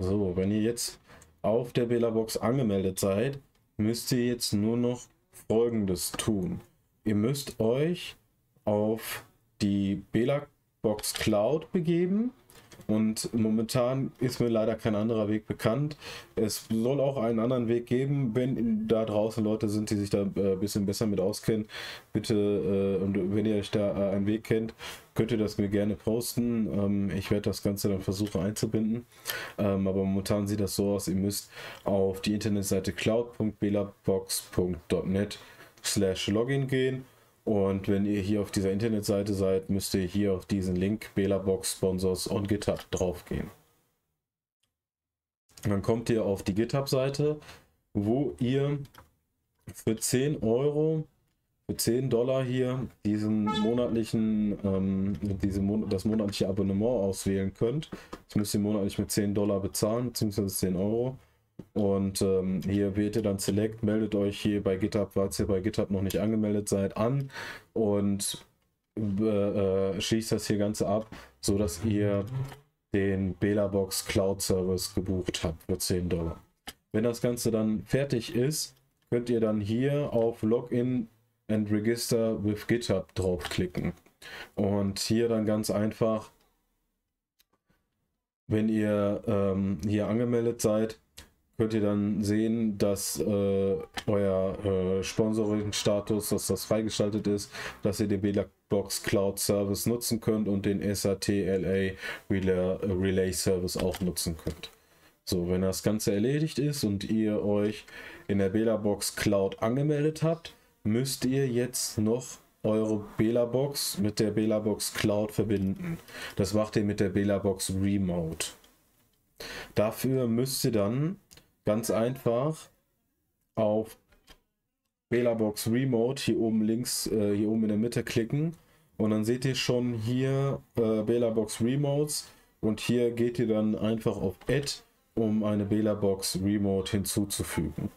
So, wenn ihr jetzt auf der Bela-Box angemeldet seid, müsst ihr jetzt nur noch Folgendes tun. Ihr müsst euch auf die Bela-Box Cloud begeben und momentan ist mir leider kein anderer Weg bekannt. Es soll auch einen anderen Weg geben, wenn da draußen Leute sind, die sich da ein äh, bisschen besser mit auskennen. Bitte, äh, und wenn ihr euch da äh, einen Weg kennt, könnt ihr das mir gerne posten. Ähm, ich werde das Ganze dann versuchen einzubinden. Ähm, aber momentan sieht das so aus, ihr müsst auf die Internetseite cloud.belabox.net slash login gehen und wenn ihr hier auf dieser Internetseite seid, müsst ihr hier auf diesen Link Belabox Sponsors on GitHub draufgehen. Dann kommt ihr auf die GitHub-Seite, wo ihr für 10 Euro, für 10 Dollar hier diesen monatlichen, ähm, diese Mon das monatliche Abonnement auswählen könnt. Das müsst ihr monatlich mit 10 Dollar bezahlen, beziehungsweise 10 Euro. Und ähm, hier wählt ihr dann Select, meldet euch hier bei GitHub, falls ihr bei GitHub noch nicht angemeldet seid, an und äh, äh, schließt das hier Ganze ab, so dass ihr den Belabox Cloud Service gebucht habt für 10 Dollar. Wenn das Ganze dann fertig ist, könnt ihr dann hier auf Login and Register with GitHub draufklicken. Und hier dann ganz einfach, wenn ihr ähm, hier angemeldet seid, könnt ihr dann sehen, dass äh, euer äh, Sponsoring-Status, dass das freigeschaltet ist, dass ihr den Box Cloud Service nutzen könnt und den SAT-LA Relay, Service auch nutzen könnt. So, wenn das Ganze erledigt ist und ihr euch in der Box Cloud angemeldet habt, müsst ihr jetzt noch eure Box mit der Box Cloud verbinden. Das macht ihr mit der Box Remote. Dafür müsst ihr dann Ganz einfach auf Belabox Remote hier oben links, äh, hier oben in der Mitte klicken und dann seht ihr schon hier äh, Belabox Remotes und hier geht ihr dann einfach auf Add, um eine Belabox Remote hinzuzufügen.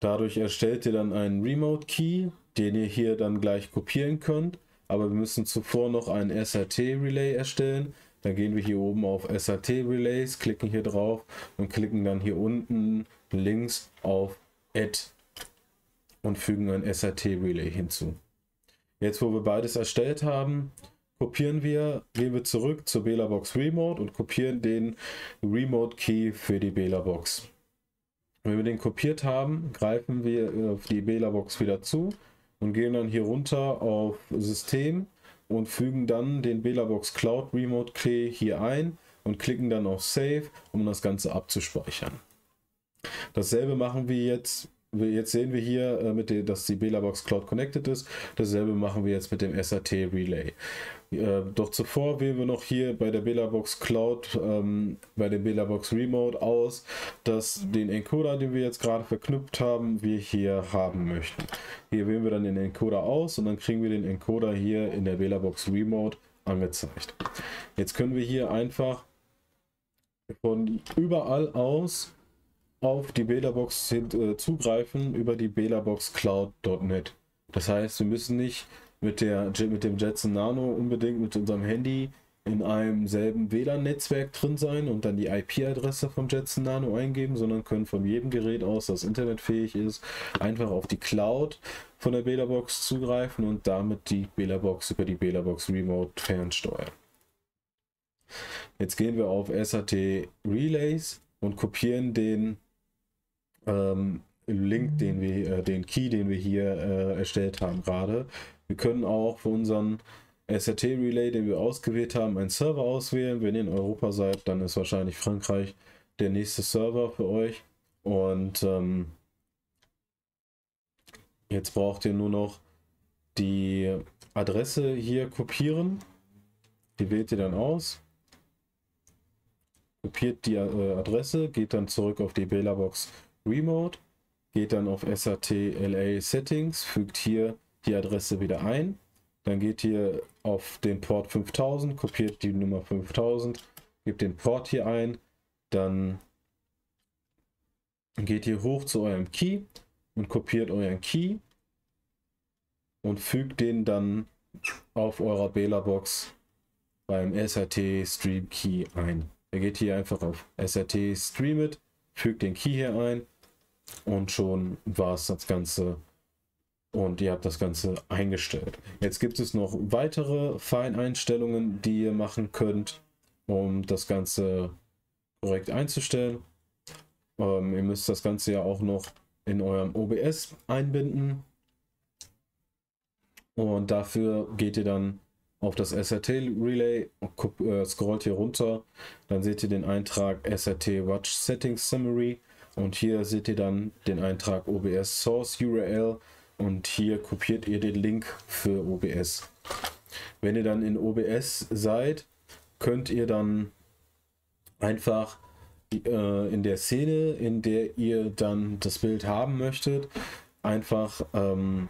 Dadurch erstellt ihr dann einen Remote Key, den ihr hier dann gleich kopieren könnt, aber wir müssen zuvor noch einen SRT Relay erstellen. Dann gehen wir hier oben auf SAT Relays, klicken hier drauf und klicken dann hier unten links auf Add und fügen ein SAT Relay hinzu. Jetzt, wo wir beides erstellt haben, kopieren wir, gehen wir zurück zur Box Remote und kopieren den Remote Key für die Box. Wenn wir den kopiert haben, greifen wir auf die Box wieder zu und gehen dann hier runter auf System und fügen dann den Belabox Cloud Remote Key hier ein und klicken dann auf Save, um das Ganze abzuspeichern. Dasselbe machen wir jetzt jetzt sehen wir hier, äh, mit der, dass die Belabox Cloud connected ist. Dasselbe machen wir jetzt mit dem SAT Relay. Äh, doch zuvor wählen wir noch hier bei der Belabox Cloud, ähm, bei der Belabox Remote aus, dass den Encoder, den wir jetzt gerade verknüpft haben, wir hier haben möchten. Hier wählen wir dann den Encoder aus und dann kriegen wir den Encoder hier in der Belabox Remote angezeigt. Jetzt können wir hier einfach von überall aus auf die Belabox äh, zugreifen über die Belabox Cloud.net. Das heißt, wir müssen nicht mit, der, mit dem Jetson Nano unbedingt mit unserem Handy in einem selben WLAN-Netzwerk drin sein und dann die IP-Adresse vom Jetson Nano eingeben, sondern können von jedem Gerät aus, das internetfähig ist, einfach auf die Cloud von der Belabox zugreifen und damit die Belabox über die Belabox Remote fernsteuern. Jetzt gehen wir auf SAT Relays und kopieren den ähm, Link, den wir, äh, den Key, den wir hier äh, erstellt haben gerade. Wir können auch für unseren SRT Relay, den wir ausgewählt haben, einen Server auswählen. Wenn ihr in Europa seid, dann ist wahrscheinlich Frankreich der nächste Server für euch. Und ähm, jetzt braucht ihr nur noch die Adresse hier kopieren. Die wählt ihr dann aus. Kopiert die äh, Adresse, geht dann zurück auf die Bela-Box Remote, geht dann auf SAT LA Settings, fügt hier die Adresse wieder ein. Dann geht ihr auf den Port 5000, kopiert die Nummer 5000, gebt den Port hier ein, dann geht ihr hoch zu eurem Key und kopiert euren Key und fügt den dann auf eurer Bela-Box beim SRT Stream Key ein. Ihr geht hier einfach auf SRT Stream It, fügt den Key hier ein und schon war es das Ganze und ihr habt das Ganze eingestellt. Jetzt gibt es noch weitere Feineinstellungen, die ihr machen könnt, um das Ganze korrekt einzustellen. Ähm, ihr müsst das Ganze ja auch noch in eurem OBS einbinden. Und dafür geht ihr dann auf das SRT Relay, äh, scrollt hier runter, dann seht ihr den Eintrag SRT Watch Settings Summary und hier seht ihr dann den Eintrag OBS Source URL und hier kopiert ihr den Link für OBS. Wenn ihr dann in OBS seid, könnt ihr dann einfach äh, in der Szene, in der ihr dann das Bild haben möchtet, einfach ähm,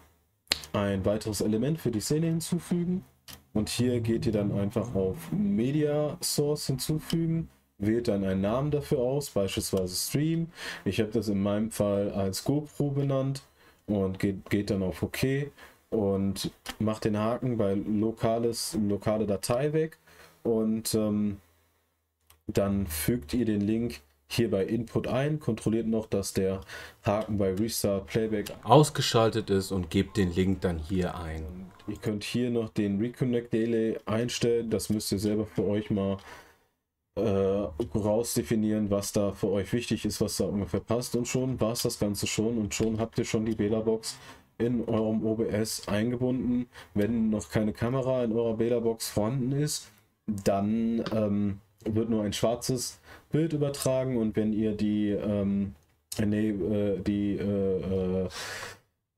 ein weiteres Element für die Szene hinzufügen. Und hier geht ihr dann einfach auf Media Source hinzufügen wählt dann einen Namen dafür aus, beispielsweise Stream. Ich habe das in meinem Fall als GoPro benannt und geht, geht dann auf OK und macht den Haken bei lokales, lokale Datei weg und ähm, dann fügt ihr den Link hier bei Input ein, kontrolliert noch, dass der Haken bei Restart Playback ausgeschaltet ist und gebt den Link dann hier ein. Ihr könnt hier noch den Reconnect Delay einstellen, das müsst ihr selber für euch mal äh, rausdefinieren, was da für euch wichtig ist, was da ungefähr passt. Und schon war es das Ganze schon und schon habt ihr schon die Beta-Box in eurem OBS eingebunden. Wenn noch keine Kamera in eurer Beta-Box vorhanden ist, dann ähm, wird nur ein schwarzes Bild übertragen und wenn ihr die, ähm, nee, äh, die äh, äh,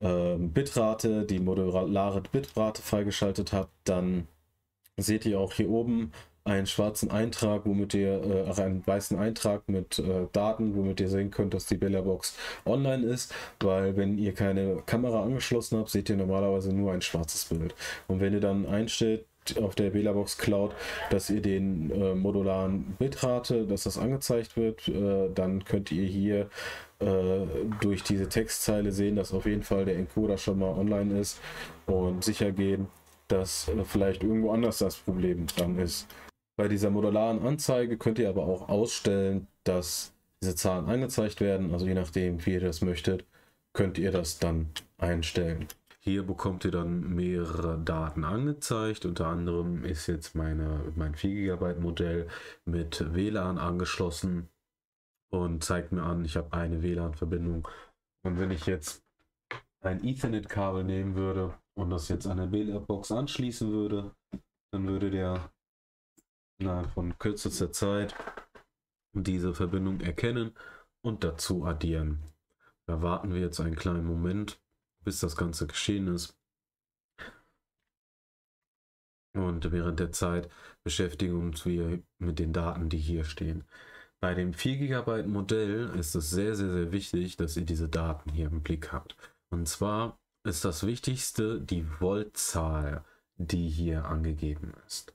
ähm, Bitrate, die modulare Bitrate freigeschaltet habt, dann seht ihr auch hier oben einen schwarzen Eintrag, womit ihr, äh, einen weißen Eintrag mit äh, Daten, womit ihr sehen könnt, dass die Bella-Box online ist, weil wenn ihr keine Kamera angeschlossen habt, seht ihr normalerweise nur ein schwarzes Bild. Und wenn ihr dann einstellt, auf der Bela-Box Cloud, dass ihr den äh, modularen Bitrate, dass das angezeigt wird, äh, dann könnt ihr hier äh, durch diese Textzeile sehen, dass auf jeden Fall der Encoder schon mal online ist und sicher gehen, dass äh, vielleicht irgendwo anders das Problem dann ist. Bei dieser modularen Anzeige könnt ihr aber auch ausstellen, dass diese Zahlen angezeigt werden. Also je nachdem, wie ihr das möchtet, könnt ihr das dann einstellen. Hier bekommt ihr dann mehrere Daten angezeigt. Unter anderem ist jetzt meine, mein 4 GB Modell mit WLAN angeschlossen und zeigt mir an, ich habe eine WLAN-Verbindung. Und wenn ich jetzt ein Ethernet-Kabel nehmen würde und das jetzt an der WLAN-Box anschließen würde, dann würde der innerhalb von kürzester Zeit diese Verbindung erkennen und dazu addieren. Da warten wir jetzt einen kleinen Moment, bis das Ganze geschehen ist. Und während der Zeit beschäftigen uns wir mit den Daten, die hier stehen. Bei dem 4 GB Modell ist es sehr, sehr, sehr wichtig, dass ihr diese Daten hier im Blick habt. Und zwar ist das Wichtigste die Voltzahl, die hier angegeben ist.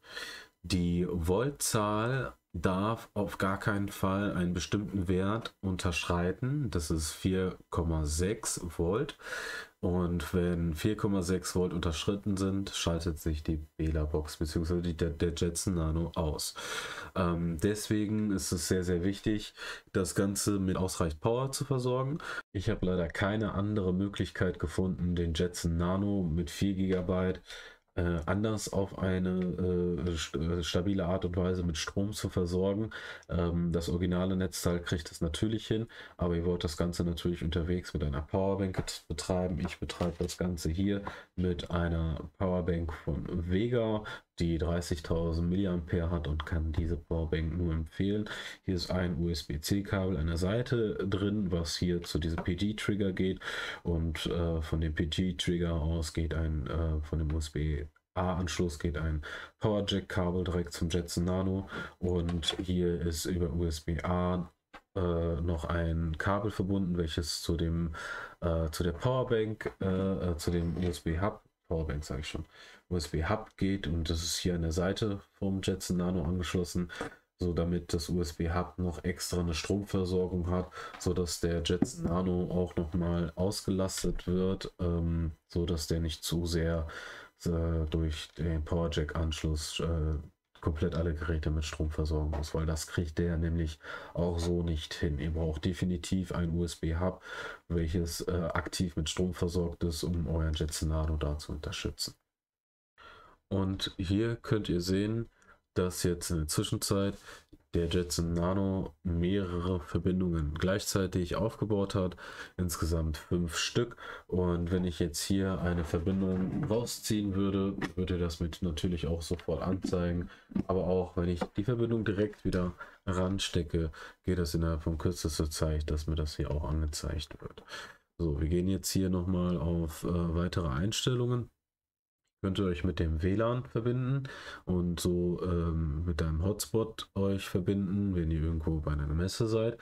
Die Voltzahl darf auf gar keinen Fall einen bestimmten Wert unterschreiten. Das ist 4,6 Volt. Und wenn 4,6 Volt unterschritten sind, schaltet sich die Bela-Box bzw. Der, der Jetson Nano aus. Ähm, deswegen ist es sehr, sehr wichtig, das Ganze mit ausreichend Power zu versorgen. Ich habe leider keine andere Möglichkeit gefunden, den Jetson Nano mit 4 GB äh, anders auf eine äh, st äh, stabile Art und Weise mit Strom zu versorgen. Ähm, das originale Netzteil kriegt es natürlich hin, aber ihr wollt das Ganze natürlich unterwegs mit einer Powerbank betreiben. Ich betreibe das Ganze hier mit einer Powerbank von Vega, die 30.000 mAh hat und kann diese Powerbank nur empfehlen. Hier ist ein USB-C-Kabel an der Seite drin, was hier zu diesem PG-Trigger geht und äh, von dem PG-Trigger aus geht ein, äh, von dem USB A-Anschluss geht ein Power Jack Kabel direkt zum Jetson Nano und hier ist über USB-A äh, noch ein Kabel verbunden, welches zu dem äh, zu der Powerbank, äh, äh zu dem USB Hub, Powerbank sage ich schon, USB Hub geht und das ist hier an der Seite vom Jetson Nano angeschlossen, so damit das USB Hub noch extra eine Stromversorgung hat, so dass der Jetson Nano auch noch mal ausgelastet wird, ähm, so dass der nicht zu sehr äh, durch den Powerjack-Anschluss äh, komplett alle Geräte mit Strom versorgen muss, weil das kriegt der nämlich auch so nicht hin. Ihr braucht definitiv ein USB-Hub, welches äh, aktiv mit Strom versorgt ist, um euren Jetson Nano da zu unterstützen. Und hier könnt ihr sehen, dass jetzt in der Zwischenzeit der Jetson Nano mehrere Verbindungen gleichzeitig aufgebaut hat, insgesamt fünf Stück. Und wenn ich jetzt hier eine Verbindung rausziehen würde, würde das mit natürlich auch sofort anzeigen. Aber auch wenn ich die Verbindung direkt wieder ranstecke, geht das innerhalb von kürzester Zeit, dass mir das hier auch angezeigt wird. So, wir gehen jetzt hier nochmal auf äh, weitere Einstellungen könnt ihr euch mit dem WLAN verbinden und so ähm, mit einem Hotspot euch verbinden, wenn ihr irgendwo bei einer Messe seid.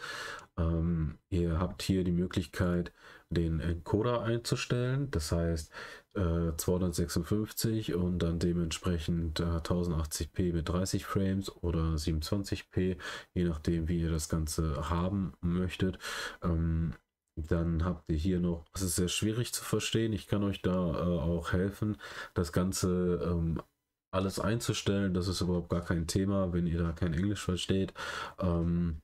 Ähm, ihr habt hier die Möglichkeit, den Encoder einzustellen, das heißt äh, 256 und dann dementsprechend äh, 1080p mit 30 Frames oder 27p, je nachdem wie ihr das Ganze haben möchtet. Ähm, dann habt ihr hier noch, es ist sehr schwierig zu verstehen, ich kann euch da äh, auch helfen, das Ganze ähm, alles einzustellen. Das ist überhaupt gar kein Thema, wenn ihr da kein Englisch versteht. Ähm,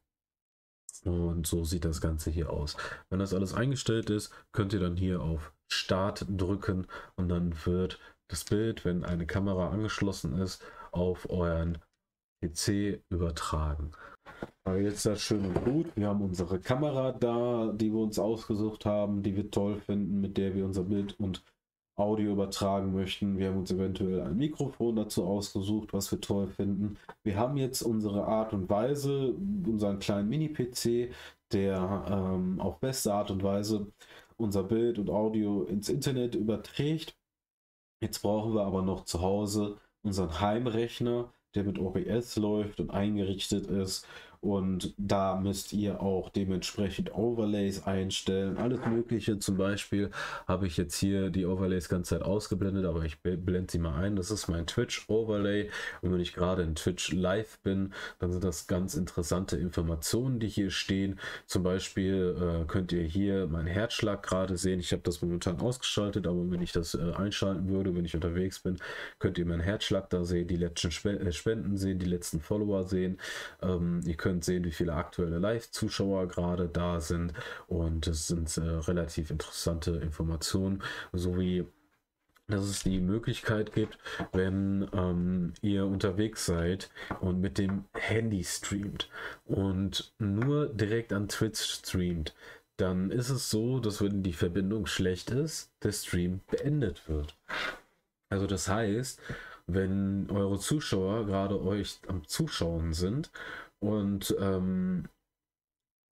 und so sieht das Ganze hier aus. Wenn das alles eingestellt ist, könnt ihr dann hier auf Start drücken und dann wird das Bild, wenn eine Kamera angeschlossen ist, auf euren PC übertragen. Jetzt das schön und gut. Wir haben unsere Kamera da, die wir uns ausgesucht haben, die wir toll finden, mit der wir unser Bild und Audio übertragen möchten. Wir haben uns eventuell ein Mikrofon dazu ausgesucht, was wir toll finden. Wir haben jetzt unsere Art und Weise, unseren kleinen Mini-PC, der ähm, auf beste Art und Weise unser Bild und Audio ins Internet überträgt. Jetzt brauchen wir aber noch zu Hause unseren Heimrechner, der mit OBS läuft und eingerichtet ist und da müsst ihr auch dementsprechend Overlays einstellen. Alles Mögliche. Zum Beispiel habe ich jetzt hier die Overlays ganze Zeit ausgeblendet, aber ich blende sie mal ein. Das ist mein Twitch Overlay. Und wenn ich gerade in Twitch live bin, dann sind das ganz interessante Informationen, die hier stehen. Zum Beispiel äh, könnt ihr hier meinen Herzschlag gerade sehen. Ich habe das momentan ausgeschaltet, aber wenn ich das äh, einschalten würde, wenn ich unterwegs bin, könnt ihr meinen Herzschlag da sehen, die letzten äh, Spenden sehen, die letzten Follower sehen. Ähm, ihr könnt könnt sehen, wie viele aktuelle Live-Zuschauer gerade da sind und es sind äh, relativ interessante Informationen, sowie dass es die Möglichkeit gibt, wenn ähm, ihr unterwegs seid und mit dem Handy streamt und nur direkt an Twitch streamt, dann ist es so, dass wenn die Verbindung schlecht ist, der Stream beendet wird. Also das heißt, wenn eure Zuschauer gerade euch am Zuschauen sind und ähm,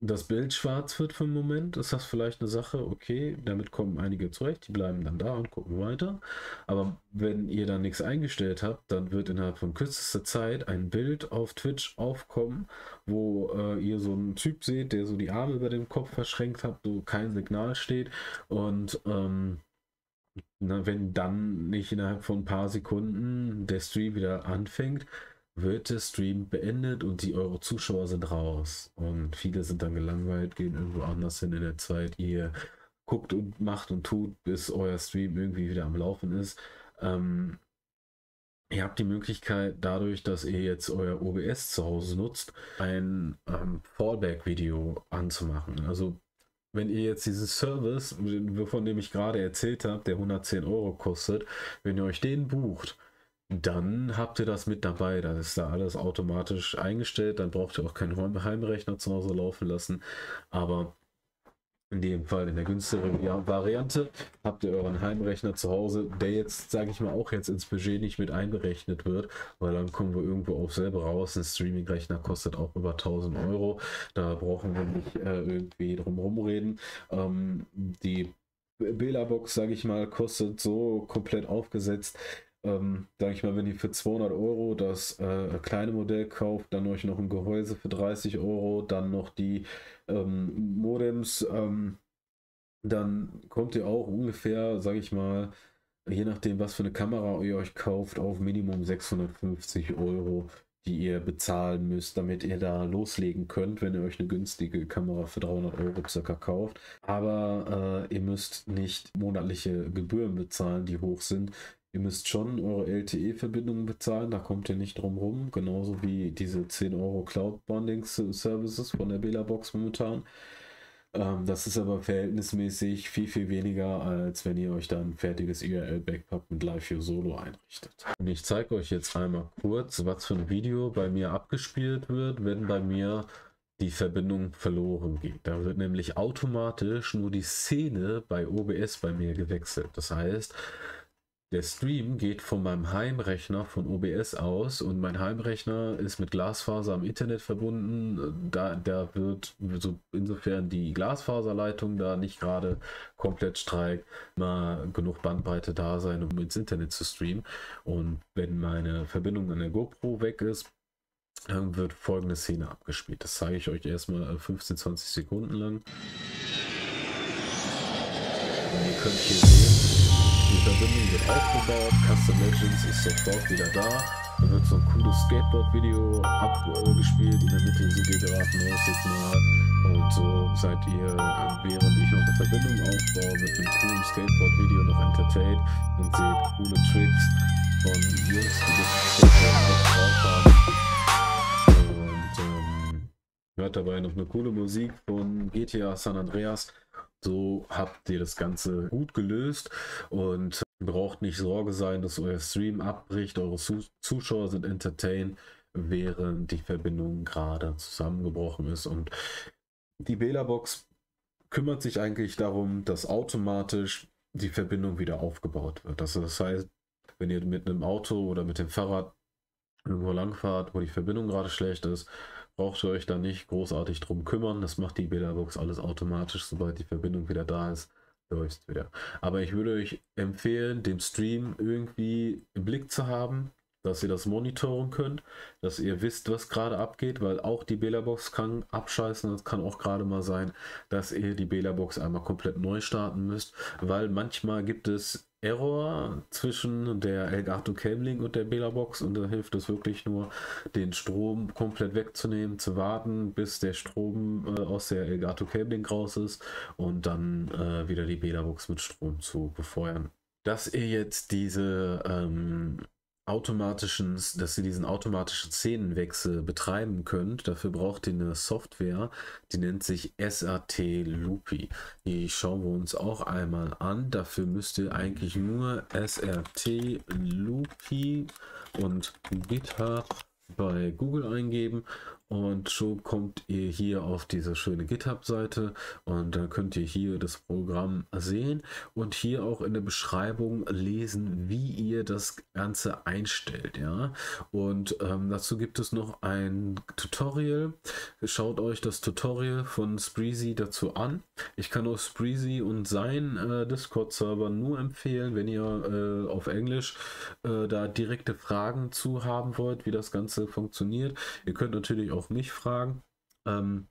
das Bild schwarz wird für einen Moment, ist das vielleicht eine Sache, okay, damit kommen einige zurecht, die bleiben dann da und gucken weiter. Aber wenn ihr da nichts eingestellt habt, dann wird innerhalb von kürzester Zeit ein Bild auf Twitch aufkommen, wo äh, ihr so einen Typ seht, der so die Arme über dem Kopf verschränkt hat, wo kein Signal steht und ähm, na, wenn dann nicht innerhalb von ein paar Sekunden der Stream wieder anfängt, wird der Stream beendet und die eure Zuschauer sind raus. Und viele sind dann gelangweilt, gehen irgendwo anders hin in der Zeit. Ihr guckt und macht und tut, bis euer Stream irgendwie wieder am Laufen ist. Ähm, ihr habt die Möglichkeit, dadurch, dass ihr jetzt euer OBS zu Hause nutzt, ein ähm, Fallback-Video anzumachen. Also wenn ihr jetzt diesen Service, von dem ich gerade erzählt habe, der 110 Euro kostet, wenn ihr euch den bucht, dann habt ihr das mit dabei. Da ist da alles automatisch eingestellt. Dann braucht ihr auch keinen Heimrechner zu Hause laufen lassen. Aber in dem Fall in der günstigeren Variante habt ihr euren Heimrechner zu Hause, der jetzt, sage ich mal, auch jetzt ins Budget nicht mit einberechnet wird, weil dann kommen wir irgendwo auf selber raus. Ein Streaming-Rechner kostet auch über 1000 Euro. Da brauchen wir nicht äh, irgendwie drum rumreden. Ähm, die Bela-Box, sage ich mal, kostet so komplett aufgesetzt ähm, sag ich mal, wenn ihr für 200 Euro das äh, kleine Modell kauft, dann euch noch ein Gehäuse für 30 Euro, dann noch die ähm, Modems, ähm, dann kommt ihr auch ungefähr, sag ich mal, je nachdem, was für eine Kamera ihr euch kauft, auf Minimum 650 Euro, die ihr bezahlen müsst, damit ihr da loslegen könnt, wenn ihr euch eine günstige Kamera für 300 Euro circa kauft. Aber äh, ihr müsst nicht monatliche Gebühren bezahlen, die hoch sind. Ihr müsst schon eure LTE-Verbindungen bezahlen, da kommt ihr nicht drum rum. Genauso wie diese 10 Euro Cloud Bonding Services von der Bela Box momentan. Ähm, das ist aber verhältnismäßig viel, viel weniger, als wenn ihr euch dann fertiges URL-Backup mit LiveView Solo einrichtet. Und ich zeige euch jetzt einmal kurz, was für ein Video bei mir abgespielt wird, wenn bei mir die Verbindung verloren geht. Da wird nämlich automatisch nur die Szene bei OBS bei mir gewechselt. Das heißt, der Stream geht von meinem Heimrechner von OBS aus und mein Heimrechner ist mit Glasfaser am Internet verbunden. Da, da wird, so, insofern die Glasfaserleitung da nicht gerade komplett streikt, mal genug Bandbreite da sein, um ins Internet zu streamen. Und wenn meine Verbindung an der GoPro weg ist, dann wird folgende Szene abgespielt. Das zeige ich euch erstmal 15, 20 Sekunden lang. Und ihr könnt hier sehen, die Verbindung wird aufgebaut, Custom Legends ist sofort wieder da. Da wird so ein cooles Skateboard-Video abgespielt. In der Mitte seht ihr gerade ein neues Signal. Und so seid ihr, während ich noch eine Verbindung aufbaue, mit einem coolen Skateboard-Video noch entertained und seht coole Tricks von Jungs, die das Skateboard drauf haben. Und ähm, hört dabei noch eine coole Musik von GTA San Andreas. So habt ihr das Ganze gut gelöst und braucht nicht Sorge sein, dass euer Stream abbricht, eure Zuschauer sind entertained, während die Verbindung gerade zusammengebrochen ist. Und die Bela-Box kümmert sich eigentlich darum, dass automatisch die Verbindung wieder aufgebaut wird. Das heißt, wenn ihr mit einem Auto oder mit dem Fahrrad irgendwo langfahrt, wo die Verbindung gerade schlecht ist, braucht ihr euch da nicht großartig drum kümmern. Das macht die Bilderbox alles automatisch, sobald die Verbindung wieder da ist, läuft wieder. Aber ich würde euch empfehlen, den Stream irgendwie im Blick zu haben, dass ihr das monitoren könnt, dass ihr wisst, was gerade abgeht, weil auch die Bela-Box kann abscheißen. Es kann auch gerade mal sein, dass ihr die Bela-Box einmal komplett neu starten müsst, weil manchmal gibt es Error zwischen der Elgato Cabling und der Bela-Box und da hilft es wirklich nur, den Strom komplett wegzunehmen, zu warten, bis der Strom äh, aus der Elgato Cabling raus ist und dann äh, wieder die Bela-Box mit Strom zu befeuern. Dass ihr jetzt diese ähm, automatischen, dass ihr diesen automatischen Szenenwechsel betreiben könnt. Dafür braucht ihr eine Software, die nennt sich SAT Loopy. Die schauen wir uns auch einmal an. Dafür müsst ihr eigentlich nur SRT Loopy und GitHub bei Google eingeben und schon kommt ihr hier auf diese schöne GitHub-Seite und dann könnt ihr hier das Programm sehen und hier auch in der Beschreibung lesen, wie ihr das Ganze einstellt. Ja, und ähm, dazu gibt es noch ein Tutorial. Schaut euch das Tutorial von Spreezy dazu an. Ich kann auch Spreezy und sein äh, Discord-Server nur empfehlen, wenn ihr äh, auf Englisch äh, da direkte Fragen zu haben wollt, wie das Ganze funktioniert. Ihr könnt natürlich auch mich fragen. Ähm,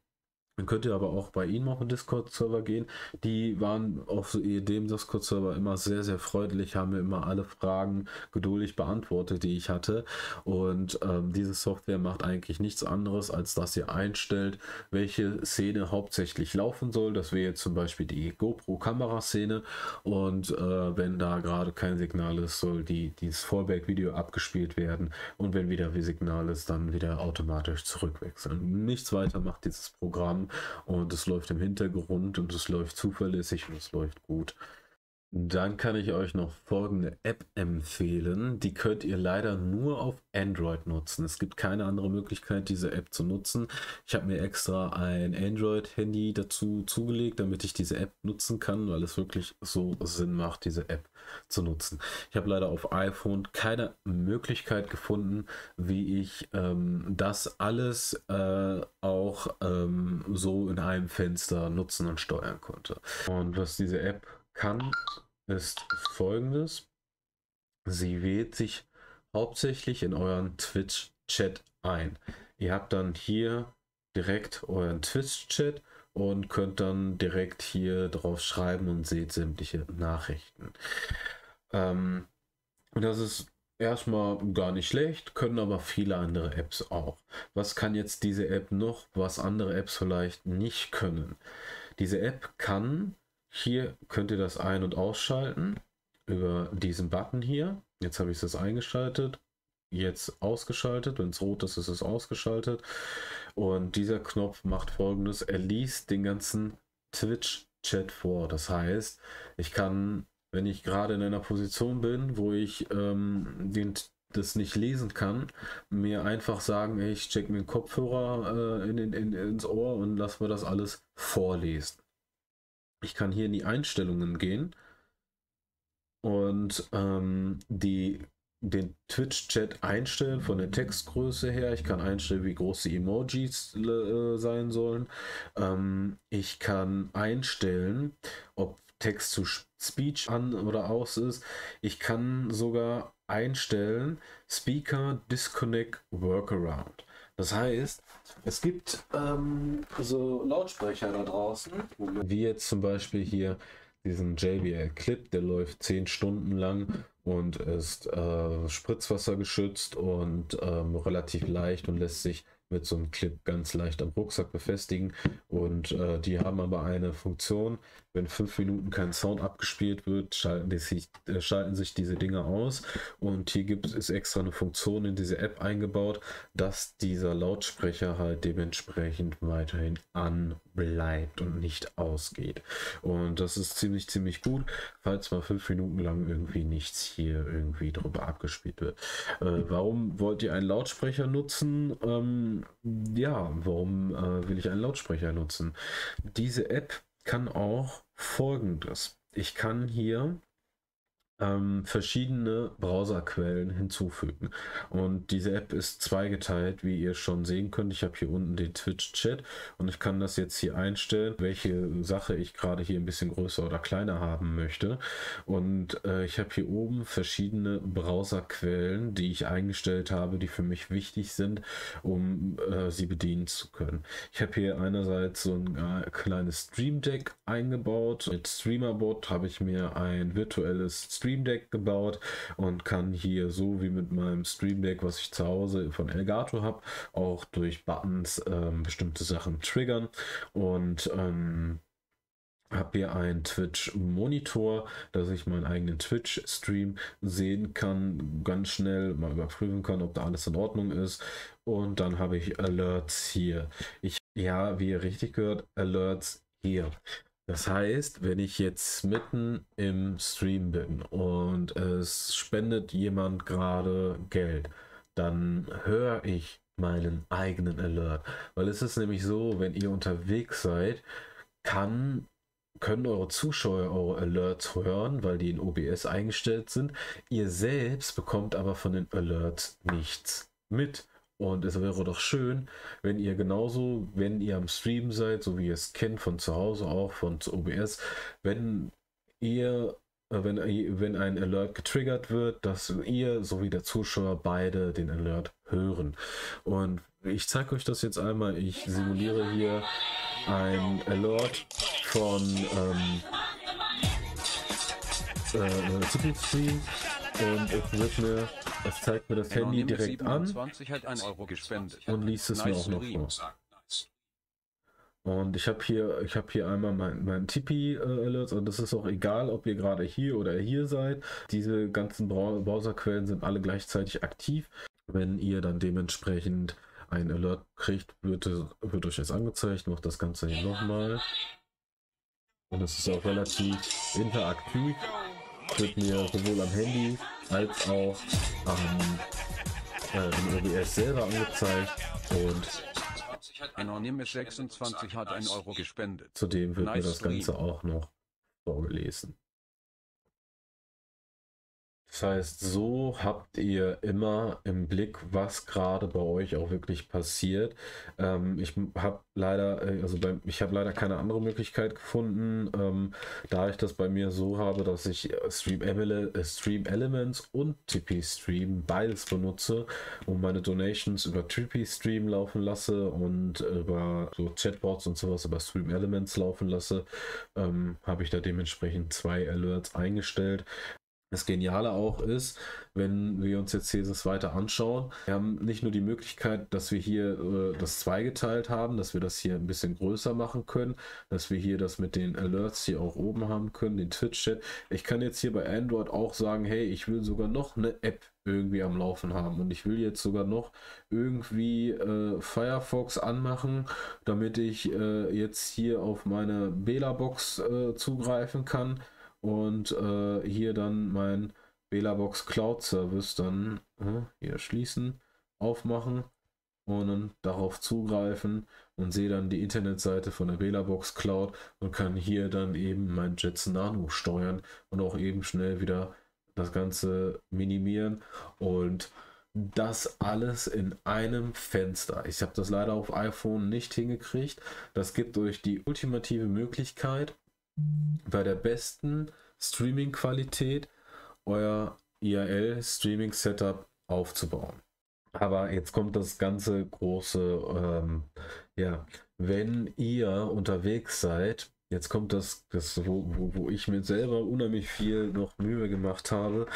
dann könnt ihr aber auch bei ihnen auf den Discord-Server gehen. Die waren auf dem Discord-Server immer sehr, sehr freundlich, haben mir immer alle Fragen geduldig beantwortet, die ich hatte. Und ähm, diese Software macht eigentlich nichts anderes, als dass ihr einstellt, welche Szene hauptsächlich laufen soll. Das wäre jetzt zum Beispiel die GoPro-Kamera-Szene. Und äh, wenn da gerade kein Signal ist, soll die, dieses Fallback-Video abgespielt werden. Und wenn wieder wie Signal ist, dann wieder automatisch zurückwechseln. Nichts weiter macht dieses Programm und es läuft im Hintergrund und es läuft zuverlässig und es läuft gut. Dann kann ich euch noch folgende App empfehlen. Die könnt ihr leider nur auf Android nutzen. Es gibt keine andere Möglichkeit, diese App zu nutzen. Ich habe mir extra ein Android-Handy dazu zugelegt, damit ich diese App nutzen kann, weil es wirklich so Sinn macht, diese App zu nutzen. Ich habe leider auf iPhone keine Möglichkeit gefunden, wie ich ähm, das alles äh, auch ähm, so in einem Fenster nutzen und steuern konnte. Und was diese App kann, ist folgendes. Sie wählt sich hauptsächlich in euren Twitch-Chat ein. Ihr habt dann hier direkt euren Twitch-Chat und könnt dann direkt hier drauf schreiben und seht sämtliche Nachrichten. Ähm, das ist erstmal gar nicht schlecht, können aber viele andere Apps auch. Was kann jetzt diese App noch, was andere Apps vielleicht nicht können? Diese App kann, hier könnt ihr das ein- und ausschalten über diesen Button hier. Jetzt habe ich es eingeschaltet, jetzt ausgeschaltet. Wenn es rot ist, ist es ausgeschaltet. Und dieser Knopf macht folgendes: Er liest den ganzen Twitch-Chat vor. Das heißt, ich kann, wenn ich gerade in einer Position bin, wo ich ähm, den, das nicht lesen kann, mir einfach sagen, ich check mir den Kopfhörer äh, in, in, ins Ohr und lass mir das alles vorlesen. Ich kann hier in die Einstellungen gehen und ähm, die den Twitch-Chat einstellen von der Textgröße her. Ich kann einstellen, wie groß die Emojis äh, sein sollen. Ähm, ich kann einstellen, ob Text zu Speech an oder aus ist. Ich kann sogar einstellen Speaker Disconnect Workaround. Das heißt, es gibt ähm, so Lautsprecher da draußen, wie jetzt zum Beispiel hier diesen JBL Clip, der läuft 10 Stunden lang und ist äh, Spritzwasser geschützt und ähm, relativ leicht und lässt sich mit so einem Clip ganz leicht am Rucksack befestigen. Und äh, die haben aber eine Funktion, wenn fünf Minuten kein Sound abgespielt wird, schalten, sich, äh, schalten sich diese Dinge aus. Und hier gibt es extra eine Funktion in diese App eingebaut, dass dieser Lautsprecher halt dementsprechend weiterhin an bleibt und nicht ausgeht. Und das ist ziemlich, ziemlich gut, falls mal fünf Minuten lang irgendwie nichts hier irgendwie drüber abgespielt wird. Äh, warum wollt ihr einen Lautsprecher nutzen? Ähm, ja, warum äh, will ich einen Lautsprecher nutzen? Diese App kann auch folgendes. Ich kann hier ähm, verschiedene Browserquellen hinzufügen. Und diese App ist zweigeteilt, wie ihr schon sehen könnt. Ich habe hier unten den Twitch-Chat und ich kann das jetzt hier einstellen, welche Sache ich gerade hier ein bisschen größer oder kleiner haben möchte. Und äh, ich habe hier oben verschiedene Browserquellen, die ich eingestellt habe, die für mich wichtig sind, um äh, sie bedienen zu können. Ich habe hier einerseits so ein äh, kleines Stream Deck eingebaut. Mit Streamerbot habe ich mir ein virtuelles Stream Stream Deck gebaut und kann hier so wie mit meinem Stream Deck, was ich zu Hause von Elgato habe, auch durch Buttons ähm, bestimmte Sachen triggern und ähm, habe hier einen Twitch-Monitor, dass ich meinen eigenen Twitch-Stream sehen kann, ganz schnell mal überprüfen kann, ob da alles in Ordnung ist. Und dann habe ich Alerts hier. Ich, ja, wie ihr richtig gehört, Alerts hier. Das heißt, wenn ich jetzt mitten im Stream bin und es spendet jemand gerade Geld, dann höre ich meinen eigenen Alert. Weil es ist nämlich so, wenn ihr unterwegs seid, kann können eure Zuschauer eure Alerts hören, weil die in OBS eingestellt sind. Ihr selbst bekommt aber von den Alerts nichts mit. Und es wäre doch schön, wenn ihr genauso, wenn ihr am Stream seid, so wie ihr es kennt von zu Hause auch, von OBS, wenn ihr, äh, wenn, wenn ein Alert getriggert wird, dass ihr sowie der Zuschauer beide den Alert hören. Und ich zeige euch das jetzt einmal. Ich simuliere hier ein Alert von ähm, äh, Stream und es wird mir, es zeigt mir das Handy direkt an und liest es mir auch noch vor. Und ich habe hier, ich habe hier einmal mein, mein Tipeee-Alerts und das ist auch egal, ob ihr gerade hier oder hier seid. Diese ganzen Browserquellen sind alle gleichzeitig aktiv. Wenn ihr dann dementsprechend ein Alert kriegt, wird, wird euch das angezeigt. Macht das Ganze hier nochmal. Und es ist auch relativ interaktiv. Wird mir sowohl am Handy als auch am äh, im OBS selber angezeigt. Und Anonymous 26 hat 1 Euro gespendet. Zudem wird nice mir das Ganze auch noch vorgelesen. Das heißt, so habt ihr immer im Blick, was gerade bei euch auch wirklich passiert. Ähm, ich habe leider, äh, also bei, ich habe leider keine andere Möglichkeit gefunden, ähm, da ich das bei mir so habe, dass ich Stream, Ele äh, Stream Elements und TP Stream beides benutze und meine Donations über TP Stream laufen lasse und über so Chatbots und sowas über Stream Elements laufen lasse, ähm, habe ich da dementsprechend zwei Alerts eingestellt. Das Geniale auch ist, wenn wir uns jetzt dieses weiter anschauen, wir haben nicht nur die Möglichkeit, dass wir hier äh, das zweigeteilt haben, dass wir das hier ein bisschen größer machen können, dass wir hier das mit den Alerts hier auch oben haben können, den Twitch-Chat. Ich kann jetzt hier bei Android auch sagen, hey, ich will sogar noch eine App irgendwie am Laufen haben und ich will jetzt sogar noch irgendwie äh, Firefox anmachen, damit ich äh, jetzt hier auf meine Bela-Box äh, zugreifen kann und äh, hier dann mein Belabox Cloud Service dann äh, hier schließen, aufmachen und dann darauf zugreifen und sehe dann die Internetseite von der Belabox Cloud und kann hier dann eben mein Jetson Nano steuern und auch eben schnell wieder das Ganze minimieren und das alles in einem Fenster. Ich habe das leider auf iPhone nicht hingekriegt. Das gibt euch die ultimative Möglichkeit, bei der besten Streaming-Qualität euer IRL-Streaming-Setup aufzubauen. Aber jetzt kommt das ganze große, ähm, ja, wenn ihr unterwegs seid, jetzt kommt das, das wo, wo, wo ich mir selber unheimlich viel noch Mühe gemacht habe,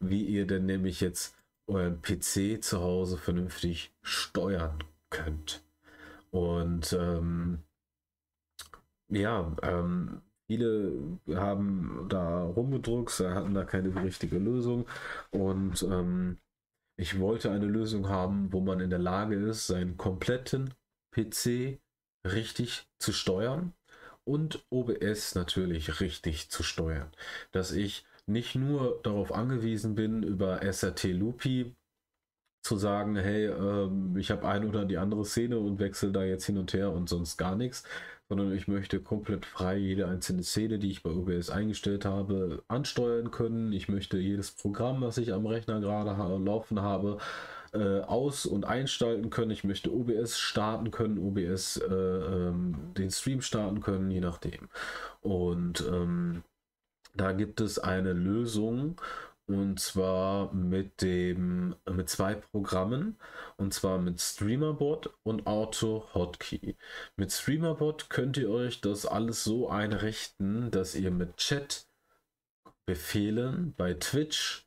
wie ihr denn nämlich jetzt euren PC zu Hause vernünftig steuern könnt. Und ähm, ja, ähm, Viele haben da rumgedruckt, hatten da keine richtige Lösung und ähm, ich wollte eine Lösung haben, wo man in der Lage ist, seinen kompletten PC richtig zu steuern und OBS natürlich richtig zu steuern. Dass ich nicht nur darauf angewiesen bin, über SRT Loopy zu sagen, hey, ähm, ich habe eine oder die andere Szene und wechsle da jetzt hin und her und sonst gar nichts, sondern ich möchte komplett frei jede einzelne Szene, die ich bei OBS eingestellt habe, ansteuern können. Ich möchte jedes Programm, was ich am Rechner gerade ha laufen habe, äh, aus- und einschalten können. Ich möchte OBS starten können, OBS äh, ähm, den Stream starten können, je nachdem. Und ähm, da gibt es eine Lösung und zwar mit dem mit zwei Programmen und zwar mit Streamerbot und Auto Hotkey. Mit Streamerbot könnt ihr euch das alles so einrichten, dass ihr mit Chat Befehlen bei Twitch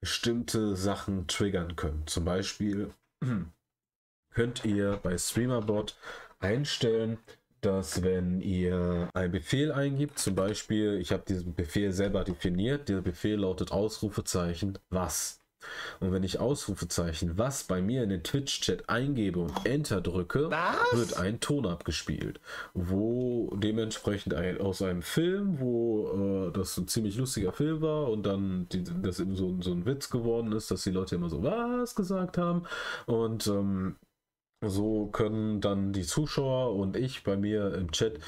bestimmte Sachen triggern könnt. Zum Beispiel könnt ihr bei Streamerbot einstellen, dass wenn ihr einen Befehl eingibt, zum Beispiel, ich habe diesen Befehl selber definiert, der Befehl lautet Ausrufezeichen was. Und wenn ich Ausrufezeichen was bei mir in den Twitch-Chat eingebe und Enter drücke, was? wird ein Ton abgespielt, wo dementsprechend ein, aus einem Film, wo äh, das ein ziemlich lustiger Film war und dann die, das eben so, so ein Witz geworden ist, dass die Leute immer so was gesagt haben und ähm, So können dann die Zuschauer und ich bei mir im Chat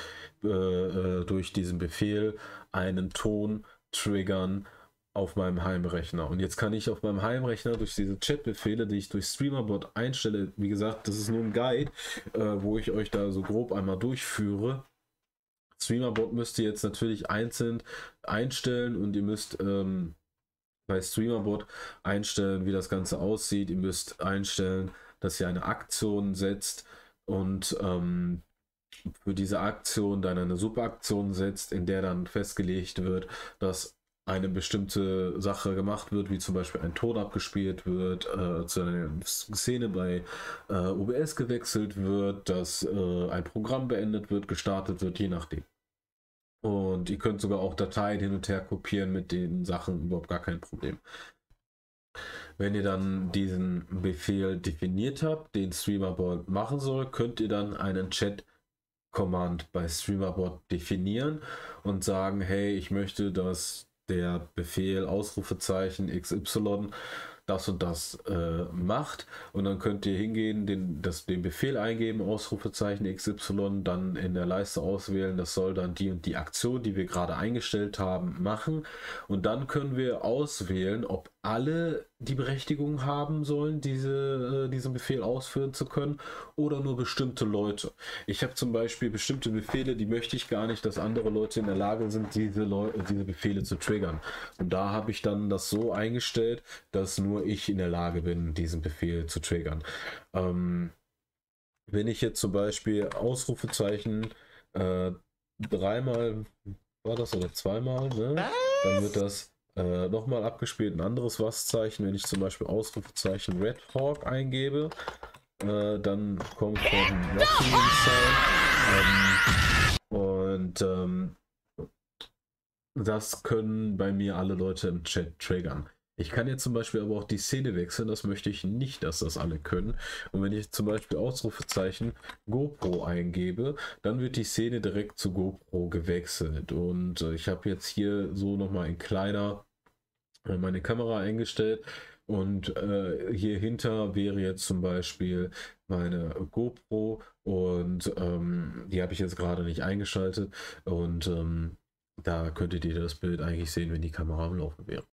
äh, äh, durch diesen Befehl einen Ton triggern auf meinem Heimrechner. Und jetzt kann ich auf meinem Heimrechner durch diese Chat-Befehle, die ich durch Streamerbot einstelle, wie gesagt, das ist nur ein Guide, äh, wo ich euch da so grob einmal durchführe. Streamerbot müsst ihr jetzt natürlich einzeln einstellen und ihr müsst ähm, bei Streamerbot einstellen, wie das Ganze aussieht. Ihr müsst einstellen, dass ihr eine Aktion setzt und ähm, für diese Aktion dann eine Superaktion setzt, in der dann festgelegt wird, dass eine bestimmte Sache gemacht wird, wie zum Beispiel ein Ton abgespielt wird, äh, zu einer Szene bei äh, OBS gewechselt wird, dass äh, ein Programm beendet wird, gestartet wird, je nachdem. Und ihr könnt sogar auch Dateien hin und her kopieren mit den Sachen, überhaupt gar kein Problem. Wenn ihr dann diesen Befehl definiert habt, den Streamerbot machen soll, könnt ihr dann einen Chat-Command bei Streamerbot definieren und sagen, hey, ich möchte, dass der Befehl Ausrufezeichen XY das und das äh, macht. Und dann könnt ihr hingehen, den, das, den Befehl eingeben, Ausrufezeichen XY, dann in der Leiste auswählen. Das soll dann die und die Aktion, die wir gerade eingestellt haben, machen. Und dann können wir auswählen, ob alle die Berechtigung haben sollen, diese, äh, diesen Befehl ausführen zu können oder nur bestimmte Leute. Ich habe zum Beispiel bestimmte Befehle, die möchte ich gar nicht, dass andere Leute in der Lage sind, diese, Leu diese Befehle zu triggern. Und da habe ich dann das so eingestellt, dass nur ich in der Lage bin, diesen Befehl zu triggern. Ähm, wenn ich jetzt zum Beispiel Ausrufezeichen äh, dreimal war das oder zweimal, ne? dann wird das äh, nochmal abgespielt ein anderes Was-Zeichen. Wenn ich zum Beispiel Ausrufezeichen Red Hawk eingebe, äh, dann kommt von Rocking Sound. Ähm, und ähm, das können bei mir alle Leute im Chat triggern. Ich kann jetzt zum Beispiel aber auch die Szene wechseln, das möchte ich nicht, dass das alle können. Und wenn ich zum Beispiel Ausrufezeichen GoPro eingebe, dann wird die Szene direkt zu GoPro gewechselt. Und äh, ich habe jetzt hier so nochmal in kleiner äh, meine Kamera eingestellt. Und äh, hier hinter wäre jetzt zum Beispiel meine GoPro und ähm, die habe ich jetzt gerade nicht eingeschaltet. Und ähm, da könntet ihr das Bild eigentlich sehen, wenn die Kamera am Laufen wäre.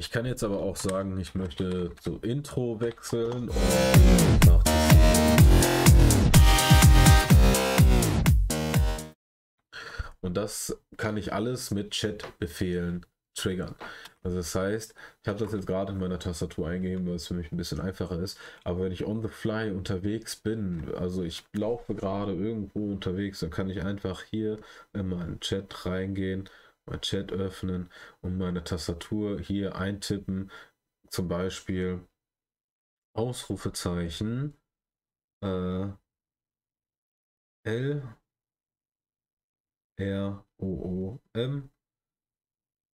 Ich kann jetzt aber auch sagen, ich möchte zu Intro wechseln und das kann ich alles mit Chat-Befehlen triggern. Also das heißt, ich habe das jetzt gerade in meiner Tastatur eingegeben, weil es für mich ein bisschen einfacher ist. Aber wenn ich on the fly unterwegs bin, also ich laufe gerade irgendwo unterwegs, dann kann ich einfach hier in meinen Chat reingehen mein Chat öffnen und meine Tastatur hier eintippen, zum Beispiel Ausrufezeichen äh, L R O O M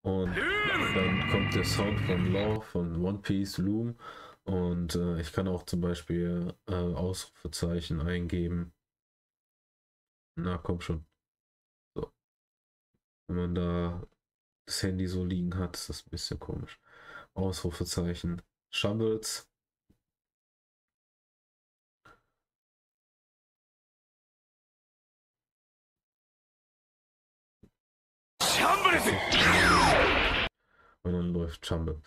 und dann kommt der Sound von Law von One Piece Loom und äh, ich kann auch zum Beispiel äh, Ausrufezeichen eingeben. Na komm schon. Wenn man da das Handy so liegen hat, ist das ein bisschen komisch. Ausrufezeichen. Shambles. Und dann läuft Chumble.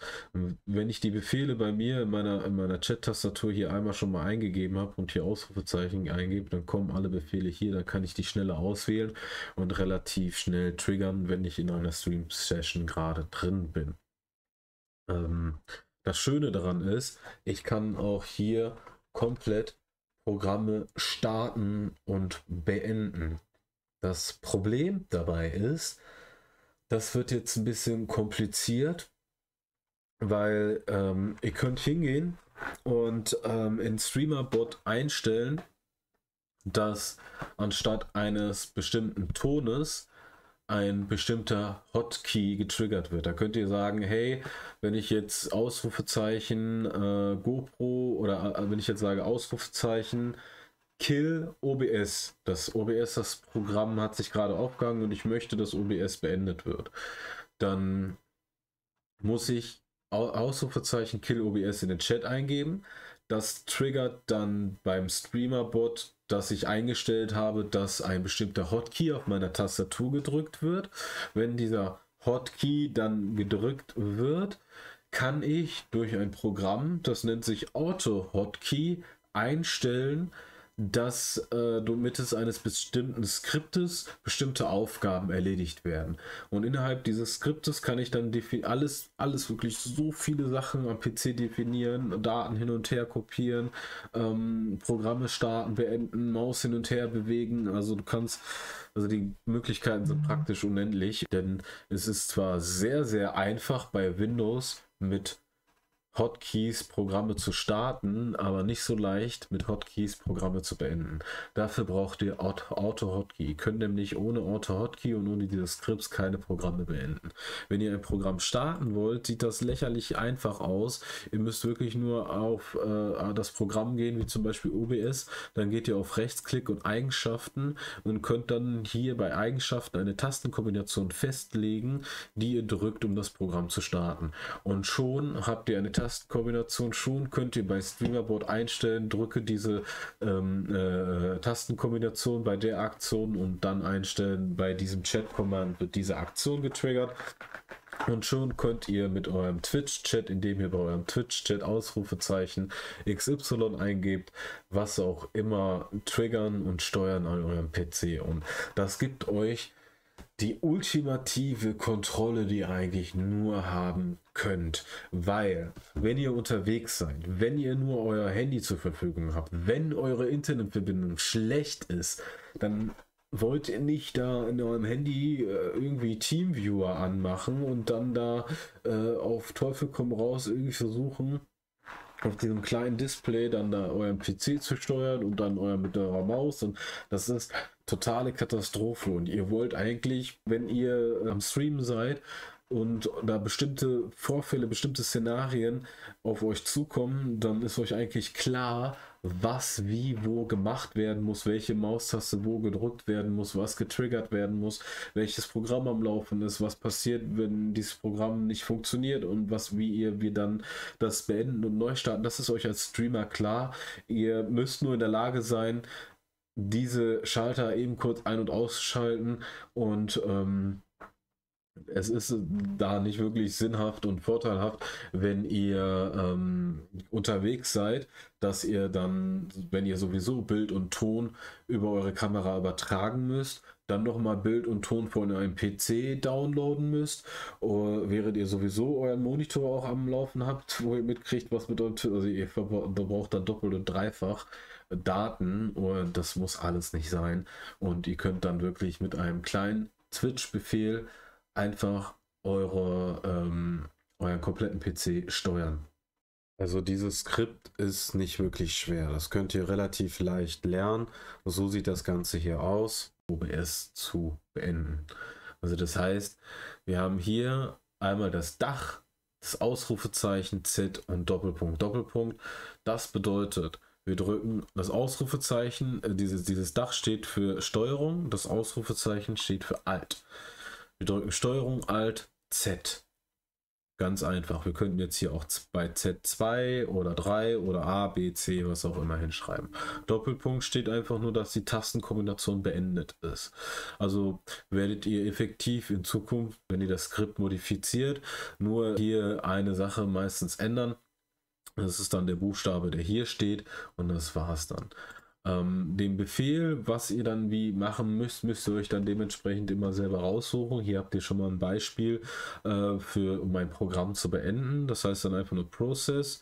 wenn ich die Befehle bei mir in meiner, in meiner Chat-Tastatur hier einmal schon mal eingegeben habe und hier Ausrufezeichen eingebe, dann kommen alle Befehle hier, dann kann ich die schneller auswählen und relativ schnell triggern, wenn ich in einer Stream-Session gerade drin bin. Ähm, das Schöne daran ist, ich kann auch hier komplett Programme starten und beenden. Das Problem dabei ist, das wird jetzt ein bisschen kompliziert, weil ähm, ihr könnt hingehen und ähm, in Streamerbot einstellen, dass anstatt eines bestimmten Tones ein bestimmter Hotkey getriggert wird. Da könnt ihr sagen, hey, wenn ich jetzt Ausrufezeichen äh, GoPro oder äh, wenn ich jetzt sage Ausrufezeichen Kill OBS. Das OBS, das Programm hat sich gerade aufgehangen und ich möchte, dass OBS beendet wird. Dann muss ich Ausrufezeichen Kill OBS in den Chat eingeben. Das triggert dann beim Streamer-Bot, dass ich eingestellt habe, dass ein bestimmter Hotkey auf meiner Tastatur gedrückt wird. Wenn dieser Hotkey dann gedrückt wird, kann ich durch ein Programm, das nennt sich Auto Hotkey, einstellen, dass äh, mittels eines bestimmten Skriptes bestimmte Aufgaben erledigt werden. Und innerhalb dieses Skriptes kann ich dann alles, alles wirklich so viele Sachen am PC definieren, Daten hin und her kopieren, ähm, Programme starten, beenden, Maus hin und her bewegen. Also du kannst, also die Möglichkeiten sind praktisch unendlich, denn es ist zwar sehr, sehr einfach bei Windows mit Hotkeys Programme zu starten, aber nicht so leicht mit Hotkeys Programme zu beenden. Dafür braucht ihr Auto-Hotkey. Ihr könnt nämlich ohne Auto-Hotkey und ohne diese Skripts keine Programme beenden. Wenn ihr ein Programm starten wollt, sieht das lächerlich einfach aus. Ihr müsst wirklich nur auf äh, das Programm gehen, wie zum Beispiel OBS. Dann geht ihr auf Rechtsklick und Eigenschaften und könnt dann hier bei Eigenschaften eine Tastenkombination festlegen, die ihr drückt, um das Programm zu starten. Und schon habt ihr eine Tastenkombination Tastenkombination schon könnt ihr bei Streamerboard einstellen, drücke diese ähm, äh, Tastenkombination bei der Aktion und dann einstellen, bei diesem Chat-Command wird diese Aktion getriggert. Und schon könnt ihr mit eurem Twitch-Chat, indem ihr bei eurem Twitch-Chat Ausrufezeichen XY eingebt, was auch immer triggern und steuern an eurem PC. Und das gibt euch die ultimative Kontrolle, die ihr eigentlich nur haben könnt. Weil, wenn ihr unterwegs seid, wenn ihr nur euer Handy zur Verfügung habt, wenn eure Internetverbindung schlecht ist, dann wollt ihr nicht da in eurem Handy äh, irgendwie Teamviewer anmachen und dann da äh, auf Teufel komm raus irgendwie versuchen, auf diesem kleinen Display dann da euren PC zu steuern und dann euer mit eurer Maus und das ist totale Katastrophe und ihr wollt eigentlich, wenn ihr am Stream seid und da bestimmte Vorfälle, bestimmte Szenarien auf euch zukommen, dann ist euch eigentlich klar, was wie wo gemacht werden muss, welche Maustaste wo gedrückt werden muss, was getriggert werden muss, welches Programm am Laufen ist, was passiert, wenn dieses Programm nicht funktioniert und was wie ihr wir dann das beenden und neu starten. Das ist euch als Streamer klar. Ihr müsst nur in der Lage sein, diese Schalter eben kurz ein- und ausschalten und ähm, es ist da nicht wirklich sinnhaft und vorteilhaft, wenn ihr ähm, unterwegs seid, dass ihr dann, wenn ihr sowieso Bild und Ton über eure Kamera übertragen müsst, dann nochmal Bild und Ton von eurem PC downloaden müsst, oder während ihr sowieso euren Monitor auch am Laufen habt, wo ihr mitkriegt, was bedeutet, also ihr verbraucht dann doppelt und dreifach Daten und das muss alles nicht sein und ihr könnt dann wirklich mit einem kleinen Twitch-Befehl einfach eure, ähm, euren kompletten PC steuern. Also dieses Skript ist nicht wirklich schwer. Das könnt ihr relativ leicht lernen. So sieht das Ganze hier aus, OBS zu beenden. Also das heißt, wir haben hier einmal das Dach, das Ausrufezeichen Z und Doppelpunkt, Doppelpunkt. Das bedeutet, wir drücken das Ausrufezeichen, äh, dieses, dieses Dach steht für Steuerung, das Ausrufezeichen steht für Alt. Wir drücken Steuerung Alt Z. Ganz einfach. Wir könnten jetzt hier auch bei Z2 oder 3 oder A, B, C, was auch immer hinschreiben. Doppelpunkt steht einfach nur, dass die Tastenkombination beendet ist. Also werdet ihr effektiv in Zukunft, wenn ihr das Skript modifiziert, nur hier eine Sache meistens ändern. Das ist dann der Buchstabe, der hier steht und das war es dann. Ähm, den Befehl, was ihr dann wie machen müsst, müsst ihr euch dann dementsprechend immer selber raussuchen. Hier habt ihr schon mal ein Beispiel äh, für, mein Programm zu beenden. Das heißt dann einfach nur Process,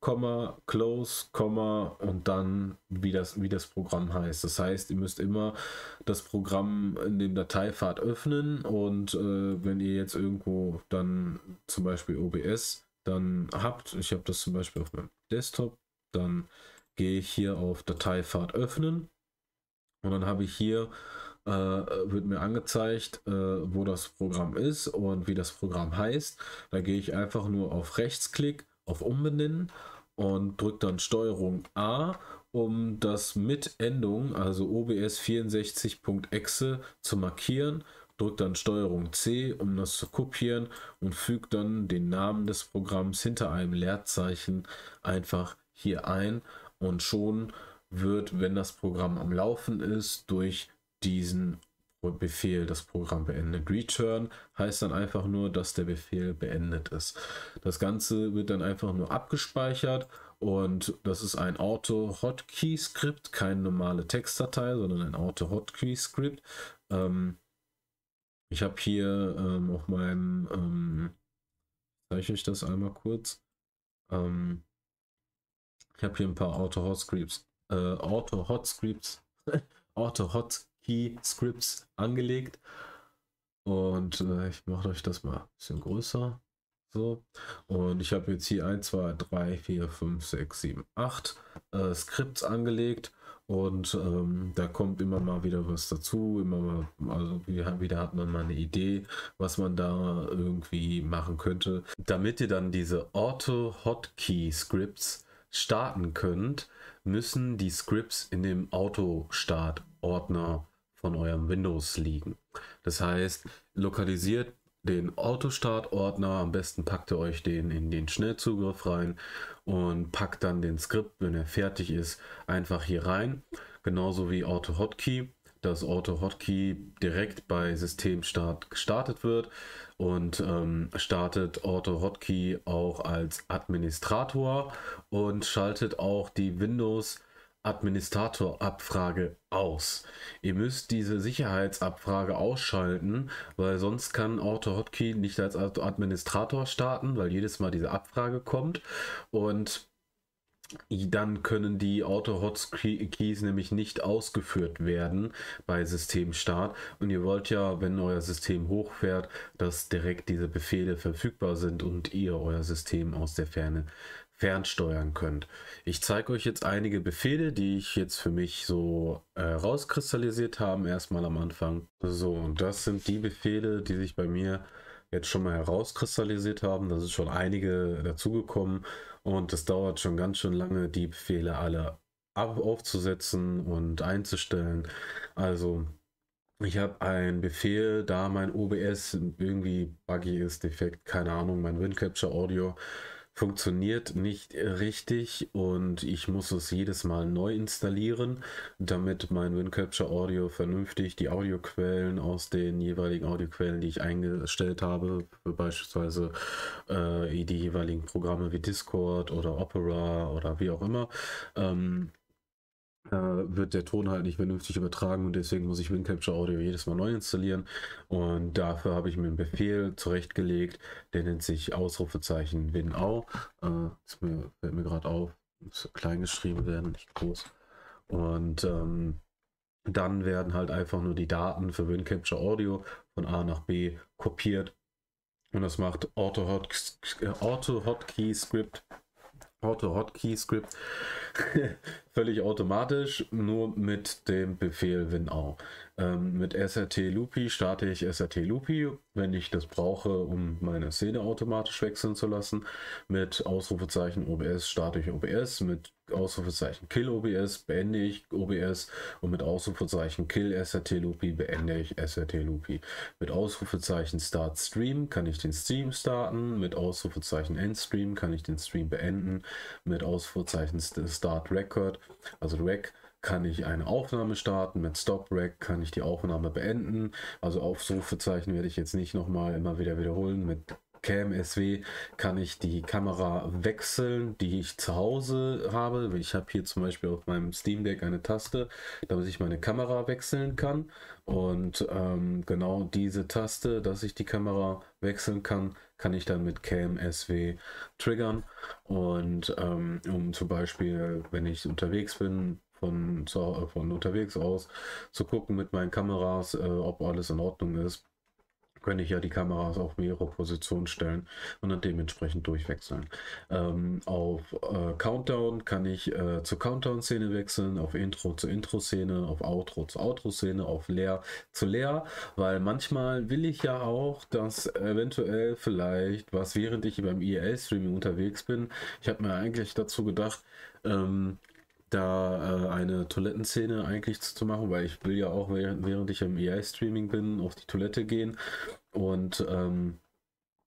Komma, Close, Komma und dann wie das, wie das Programm heißt. Das heißt, ihr müsst immer das Programm in dem Dateipfad öffnen und äh, wenn ihr jetzt irgendwo dann zum Beispiel OBS dann habt, ich habe das zum Beispiel auf meinem Desktop, dann gehe ich hier auf Dateifahrt öffnen und dann habe ich hier, äh, wird mir angezeigt, äh, wo das Programm ist und wie das Programm heißt. Da gehe ich einfach nur auf Rechtsklick, auf Umbenennen und drücke dann Steuerung A, um das mit Endung, also OBS 64.exe zu markieren drückt dann Steuerung C, um das zu kopieren und fügt dann den Namen des Programms hinter einem Leerzeichen einfach hier ein und schon wird, wenn das Programm am Laufen ist, durch diesen Befehl das Programm beendet. Return heißt dann einfach nur, dass der Befehl beendet ist. Das Ganze wird dann einfach nur abgespeichert und das ist ein Auto-Hotkey-Skript, keine normale Textdatei, sondern ein Auto-Hotkey-Skript. Ähm, ich habe hier ähm, auf meinem, ähm, zeige ich das einmal kurz. Ähm, ich habe hier ein paar Auto-Hot-Scripts, äh, Auto-Hot-Scripts, Auto-Hotkey-Scripts angelegt. Und äh, ich mache euch das mal ein bisschen größer. So. Und ich habe jetzt hier 1, 2, 3, 4, 5, 6, 7, 8 äh, Skripts angelegt. Und ähm, da kommt immer mal wieder was dazu. Immer mal, also wieder hat man mal eine Idee, was man da irgendwie machen könnte. Damit ihr dann diese Auto-Hotkey-Scripts starten könnt, müssen die Scripts in dem Auto-Start-Ordner von eurem Windows liegen. Das heißt, lokalisiert den Autostart-Ordner. Am besten packt ihr euch den in den Schnellzugriff rein und packt dann den Skript, wenn er fertig ist, einfach hier rein. Genauso wie Auto-Hotkey, dass Auto-Hotkey direkt bei Systemstart gestartet wird und ähm, startet Auto-Hotkey auch als Administrator und schaltet auch die Windows Administratorabfrage aus. Ihr müsst diese Sicherheitsabfrage ausschalten, weil sonst kann AutoHotkey nicht als Administrator starten, weil jedes Mal diese Abfrage kommt und dann können die Auto-Hotkeys nämlich nicht ausgeführt werden bei Systemstart. Und ihr wollt ja, wenn euer System hochfährt, dass direkt diese Befehle verfügbar sind und ihr euer System aus der Ferne fernsteuern könnt. Ich zeige euch jetzt einige Befehle, die ich jetzt für mich so äh, rauskristallisiert habe, erstmal am Anfang. So, und das sind die Befehle, die sich bei mir jetzt schon mal herauskristallisiert haben. Das ist schon einige dazugekommen und es dauert schon ganz schön lange, die Befehle alle aufzusetzen und einzustellen. Also ich habe einen Befehl, da mein OBS irgendwie buggy ist, defekt, keine Ahnung, mein WinCapture Audio funktioniert nicht richtig und ich muss es jedes Mal neu installieren, damit mein WinCapture Audio vernünftig die Audioquellen aus den jeweiligen Audioquellen, die ich eingestellt habe, beispielsweise äh, die jeweiligen Programme wie Discord oder Opera oder wie auch immer, ähm, wird der Ton halt nicht vernünftig übertragen und deswegen muss ich WinCapture Audio jedes Mal neu installieren und dafür habe ich mir einen Befehl zurechtgelegt, der nennt sich Ausrufezeichen WinAu. Äh, das mir, fällt mir gerade auf, muss klein geschrieben werden, nicht groß. Und ähm, dann werden halt einfach nur die Daten für WinCapture Audio von A nach B kopiert und das macht Auto-Hotkey-Script Auto Auto-Hotkey-Script völlig automatisch, nur mit dem Befehl winau. Ähm, mit SRT Loopy starte ich SRT Loopy, wenn ich das brauche, um meine Szene automatisch wechseln zu lassen. Mit Ausrufezeichen OBS starte ich OBS, mit Ausrufezeichen Kill OBS beende ich OBS und mit Ausrufezeichen Kill SRT Loopy beende ich SRT Loopy. Mit Ausrufezeichen Start Stream kann ich den Stream starten, mit Ausrufezeichen End Stream kann ich den Stream beenden, mit Ausrufezeichen Start Record, also Rec kann ich eine Aufnahme starten, mit Stop Rec kann ich die Aufnahme beenden. Also Ausrufezeichen werde ich jetzt nicht nochmal immer wieder wiederholen. Mit Cam SW kann ich die Kamera wechseln, die ich zu Hause habe. Ich habe hier zum Beispiel auf meinem Steam Deck eine Taste, damit ich meine Kamera wechseln kann. Und ähm, genau diese Taste, dass ich die Kamera wechseln kann, kann ich dann mit Cam SW triggern. Und ähm, um zum Beispiel, wenn ich unterwegs bin, von, von unterwegs aus zu gucken mit meinen Kameras, äh, ob alles in Ordnung ist könnte ich ja die Kameras auf mehrere Positionen stellen und dann dementsprechend durchwechseln. Ähm, auf äh, Countdown kann ich äh, zur Countdown-Szene wechseln, auf Intro zur Intro-Szene, auf Outro zur Outro-Szene, auf Leer zu Leer, weil manchmal will ich ja auch, dass eventuell vielleicht, was während ich beim IRL-Streaming unterwegs bin, ich habe mir eigentlich dazu gedacht, ähm, da äh, eine Toilettenszene eigentlich zu machen, weil ich will ja auch, während, ich im EA-Streaming bin, auf die Toilette gehen und ähm,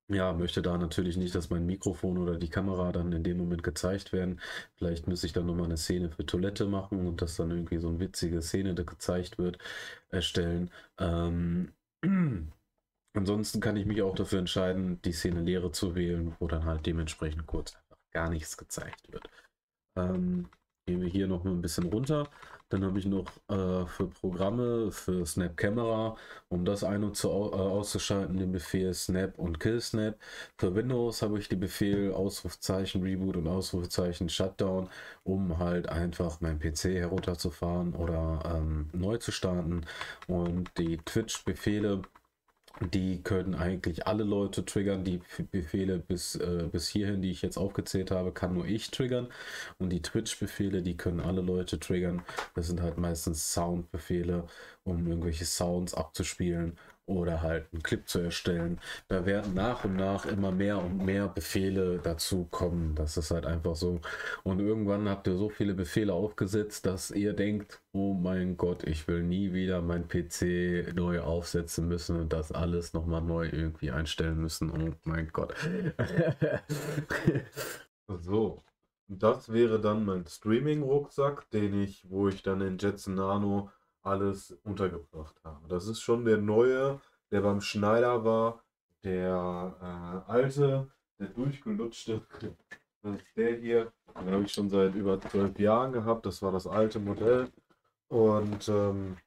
ja, möchte da natürlich nicht, dass mein Mikrofon oder die Kamera dann in dem Moment gezeigt werden. Vielleicht müsste ich dann nochmal eine Szene für Toilette machen und das dann irgendwie so eine witzige Szene, die gezeigt wird, erstellen. Ähm, ansonsten kann ich mich auch dafür entscheiden, die Szene Leere zu wählen, wo dann halt dementsprechend kurz einfach gar nichts gezeigt wird. Ähm, gehen wir hier noch mal ein bisschen runter. Dann habe ich noch äh, für Programme, für Snap Camera, um das ein- und zu, äh, auszuschalten, den Befehl Snap und Kill Snap. Für Windows habe ich die Befehl Ausrufezeichen Reboot und Ausrufezeichen Shutdown, um halt einfach meinen PC herunterzufahren oder ähm, neu zu starten. Und die Twitch-Befehle die können eigentlich alle Leute triggern. Die Befehle bis, äh, bis hierhin, die ich jetzt aufgezählt habe, kann nur ich triggern. Und die Twitch-Befehle, die können alle Leute triggern. Das sind halt meistens Sound-Befehle, um irgendwelche Sounds abzuspielen oder halt einen Clip zu erstellen. Da werden nach und nach immer mehr und mehr Befehle dazu kommen. Das ist halt einfach so. Und irgendwann habt ihr so viele Befehle aufgesetzt, dass ihr denkt, oh mein Gott, ich will nie wieder mein PC neu aufsetzen müssen und das alles nochmal neu irgendwie einstellen müssen. Oh mein Gott. so. Das wäre dann mein Streaming-Rucksack, den ich, wo ich dann in Jetson Nano alles untergebracht habe. Das ist schon der neue, der beim Schneider war, der äh, alte, der durchgelutschte. Das ist der hier, den habe ich schon seit über zwölf Jahren gehabt. Das war das alte Modell. Und ähm,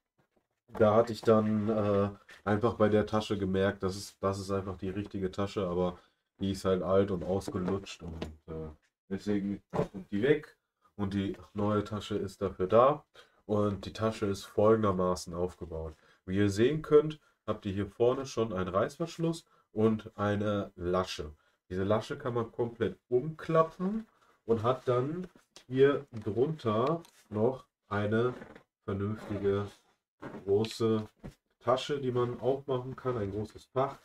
da hatte ich dann äh, einfach bei der Tasche gemerkt, das ist, das ist einfach die richtige Tasche, aber die ist halt alt und ausgelutscht und äh, deswegen kommt die weg und die neue Tasche ist dafür da. Und die Tasche ist folgendermaßen aufgebaut. Wie ihr sehen könnt, habt ihr hier vorne schon einen Reißverschluss und eine Lasche. Diese Lasche kann man komplett umklappen und hat dann hier drunter noch eine vernünftige große Tasche, die man aufmachen kann, ein großes Fach.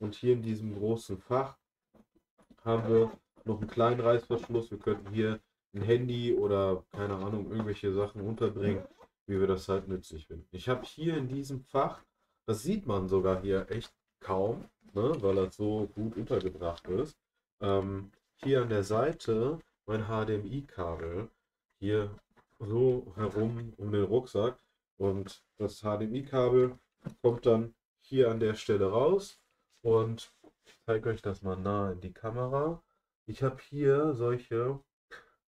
Und hier in diesem großen Fach haben wir noch einen kleinen Reißverschluss. Wir könnten hier ein Handy oder keine Ahnung, irgendwelche Sachen unterbringen, wie wir das halt nützlich finden. Ich habe hier in diesem Fach, das sieht man sogar hier echt kaum, ne, weil das so gut untergebracht ist. Ähm, hier an der Seite mein HDMI-Kabel hier so herum um den Rucksack und das HDMI-Kabel kommt dann hier an der Stelle raus und ich zeige euch das mal nah in die Kamera. Ich habe hier solche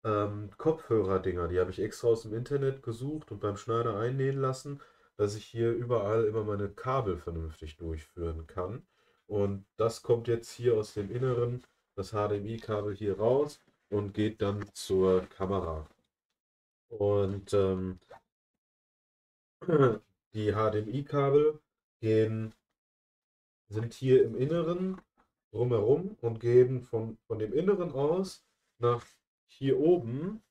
ähm, Kopfhörer-Dinger, die habe ich extra aus dem Internet gesucht und beim Schneider einnähen lassen, dass ich hier überall immer meine Kabel vernünftig durchführen kann. Und das kommt jetzt hier aus dem Inneren, das HDMI-Kabel hier raus und geht dann zur Kamera. Und ähm, die HDMI-Kabel gehen, sind hier im Inneren drumherum und gehen von, von dem Inneren aus nach hier oben,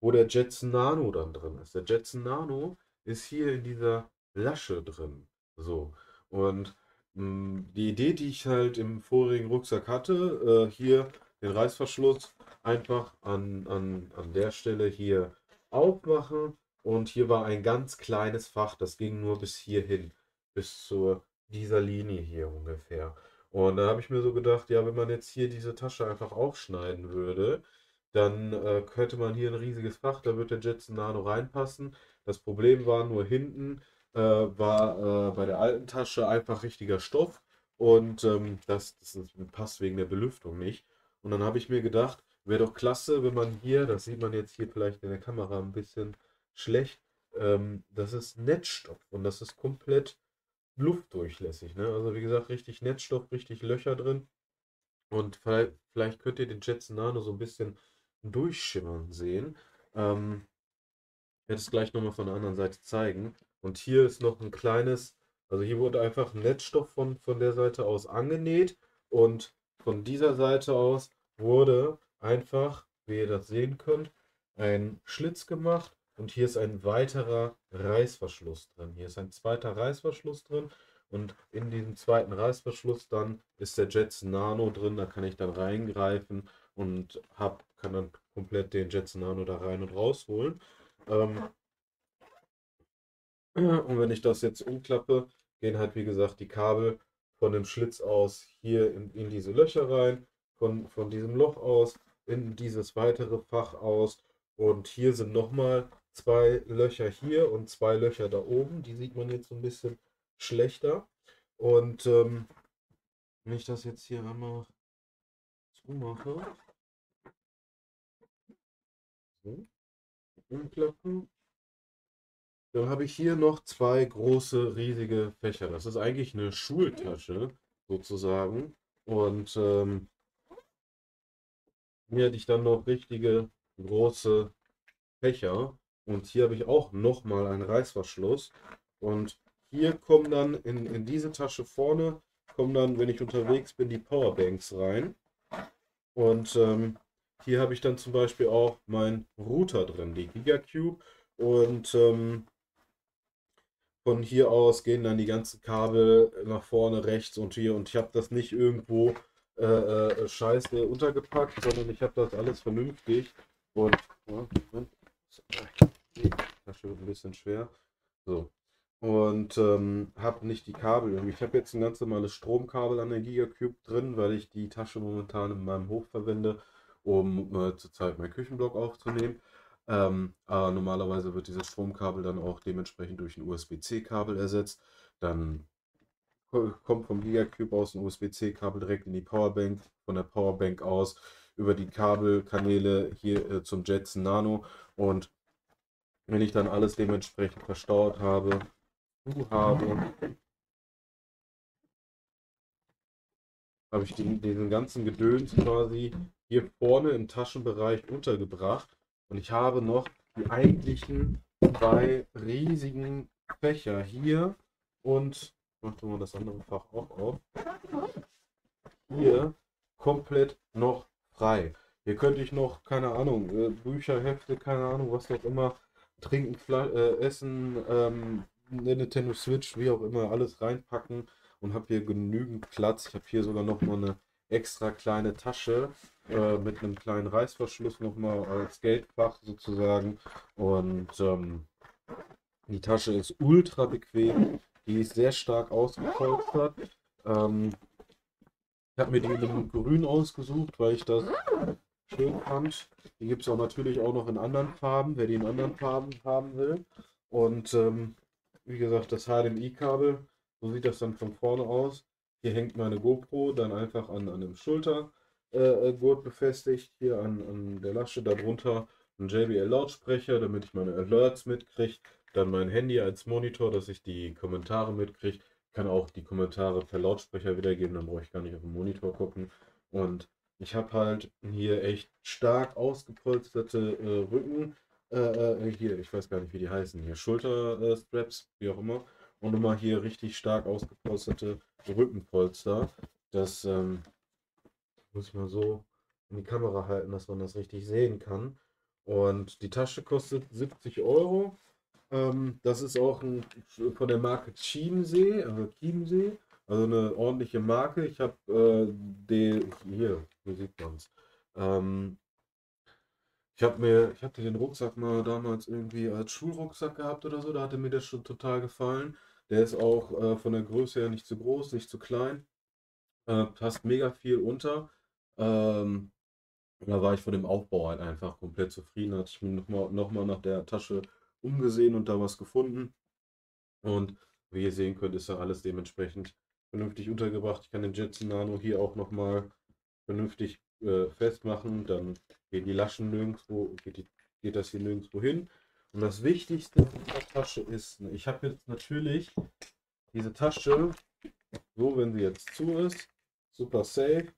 wo der Jetson Nano dann drin ist. Der Jetson Nano ist hier in dieser Lasche drin. So. Und mh, hm, die Idee, die ich halt im vorigen Rucksack hatte, äh, hier den Reißverschluss einfach an, an, an der Stelle hier aufmachen. Und hier war ein ganz kleines Fach, das ging nur bis hierhin, bis zu dieser Linie hier ungefähr. Und da habe ich mir so gedacht, ja, wenn man jetzt hier diese Tasche einfach aufschneiden würde, dann äh, könnte man hier ein riesiges Fach, da wird der Jetson Nano reinpassen. Das Problem war nur hinten, äh, war äh, bei der alten Tasche einfach richtiger Stoff und ähm, das, das passt wegen der Belüftung nicht. Und dann habe ich mir gedacht, wäre doch klasse, wenn man hier, das sieht man jetzt hier vielleicht in der Kamera ein bisschen schlecht, ähm, das ist Netzstoff und das ist komplett luftdurchlässig. Ne? Also wie gesagt, richtig Netzstoff, richtig Löcher drin. Und vielleicht, vielleicht könnt ihr den Jetson Nano so ein bisschen durchschimmern sehen. Ähm, ich werde es gleich nochmal von der anderen Seite zeigen. Und hier ist noch ein kleines, also hier wurde einfach ein Netzstoff von, von der Seite aus angenäht und von dieser Seite aus wurde einfach, wie ihr das sehen könnt, ein Schlitz gemacht und hier ist ein weiterer Reißverschluss drin. Hier ist ein zweiter Reißverschluss drin und in diesem zweiten Reißverschluss dann ist der Jetson Nano drin, da kann ich dann reingreifen und hab, kann dann komplett den Jetson da rein und rausholen. Ähm, und wenn ich das jetzt umklappe, gehen halt wie gesagt die Kabel von dem Schlitz aus hier in, in diese Löcher rein, von, von diesem Loch aus in dieses weitere Fach aus. Und hier sind nochmal zwei Löcher hier und zwei Löcher da oben. Die sieht man jetzt so ein bisschen schlechter. Und ähm, wenn ich das jetzt hier einmal zumache, umklappen, dann habe ich hier noch zwei große, riesige Fächer. Das ist eigentlich eine Schultasche sozusagen. Und ähm, hier hätte ich dann noch richtige große Fächer. Und hier habe ich auch nochmal einen Reißverschluss. Und hier kommen dann in, in diese Tasche vorne, kommen dann, wenn ich unterwegs bin, die Powerbanks rein. Und ähm, hier habe ich dann zum Beispiel auch meinen Router drin, die Gigacube. Und ähm, von hier aus gehen dann die ganzen Kabel nach vorne, rechts und hier. Und ich habe das nicht irgendwo äh, äh, scheiße untergepackt, sondern ich habe das alles vernünftig. Und ja, die wird ein bisschen schwer. So. Und ähm, habe nicht die Kabel. Ich habe jetzt ein ganz normales Stromkabel an der Gigacube drin, weil ich die Tasche momentan in meinem Hof verwende, um äh, zurzeit meinen Küchenblock aufzunehmen. Ähm, aber normalerweise wird dieses Stromkabel dann auch dementsprechend durch ein USB-C-Kabel ersetzt. Dann kommt vom Gigacube aus ein USB-C-Kabel direkt in die Powerbank, von der Powerbank aus über die Kabelkanäle hier äh, zum Jetson Nano und wenn ich dann alles dementsprechend verstaut habe, habe, habe ich den, diesen ganzen Gedöns quasi hier vorne im Taschenbereich untergebracht und ich habe noch die eigentlichen zwei riesigen Fächer hier und macht mal das andere Fach auch auf. Hier komplett noch frei. Hier könnte ich noch, keine Ahnung, äh, Bücher, Hefte, keine Ahnung, was auch immer, trinken, äh, essen, ähm, Nintendo Switch, wie auch immer, alles reinpacken und habe hier genügend Platz. Ich habe hier sogar noch mal eine extra kleine Tasche äh, mit einem kleinen Reißverschluss nochmal als Geldfach sozusagen. Und ähm, die Tasche ist ultra bequem. Die ist sehr stark ausgepolstert. Ähm, ich habe mir die in Grün ausgesucht, weil ich das schön fand. Die gibt es auch natürlich auch noch in anderen Farben, wer die in anderen Farben haben will. Und ähm, wie gesagt, das HDMI-Kabel, so sieht das dann von vorne aus. Hier hängt meine GoPro dann einfach an, einem Schultergurt äh, äh befestigt. Hier an, an der Lasche darunter ein JBL-Lautsprecher, damit ich meine Alerts mitkriege. Dann mein Handy als Monitor, dass ich die Kommentare mitkriege. Kann auch die Kommentare per Lautsprecher wiedergeben, dann brauche ich gar nicht auf den Monitor gucken. Und ich habe halt hier echt stark ausgepolsterte äh, Rücken. Äh, äh hier, ich weiß gar nicht, wie die heißen. Hier Schulterstraps, wie auch immer. Und immer hier richtig stark ausgepolsterte Rückenpolster. Das ähm, muss ich mal so in die Kamera halten, dass man das richtig sehen kann. Und die Tasche kostet 70 Euro. Ähm, das ist auch ein, von der Marke Chiemsee, also Chiemsee, also eine ordentliche Marke. Ich habe äh, den, hier, hier sieht man es. Ähm, ich habe mir, ich hatte den Rucksack mal damals irgendwie als Schulrucksack gehabt oder so, da hatte mir das schon total gefallen. Der ist auch äh, von der Größe her nicht zu groß, nicht zu klein. Äh, passt mega viel unter. Ähm, da war ich von dem Aufbau halt einfach komplett zufrieden. Hatte ich mir nochmal noch mal nach der Tasche umgesehen und da was gefunden. Und wie ihr sehen könnt, ist da alles dementsprechend vernünftig untergebracht. Ich kann den Jetson Nano hier auch nochmal vernünftig äh, festmachen. Dann gehen die Laschen nirgendwo, geht, die, geht das hier nirgendwo hin. Und das Wichtigste in der Tasche ist, ne, ich habe jetzt natürlich diese Tasche, so wenn sie jetzt zu ist, super safe.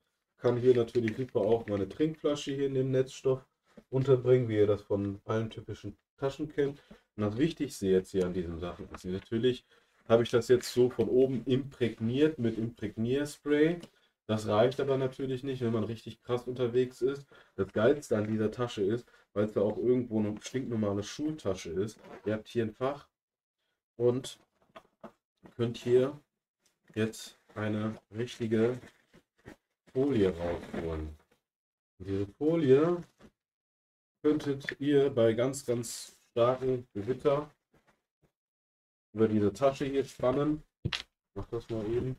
Kann hier natürlich super auch meine Trinkflasche hier in dem Netzstoff unterbringen, wie ihr das von allen typischen Taschen kennt. Und das Wichtigste jetzt hier an diesen Sachen ist natürlich, habe ich das jetzt so von oben imprägniert mit Imprägnierspray. Das reicht aber natürlich nicht, wenn man richtig krass unterwegs ist. Das Geilste an dieser Tasche ist, weil es da auch irgendwo eine stinknormale Schultasche ist. Ihr habt hier ein Fach und könnt hier jetzt eine richtige Folie rausholen. Und diese Folie könntet ihr bei ganz, ganz starken Gewitter über diese Tasche hier spannen. Ich mach das mal eben.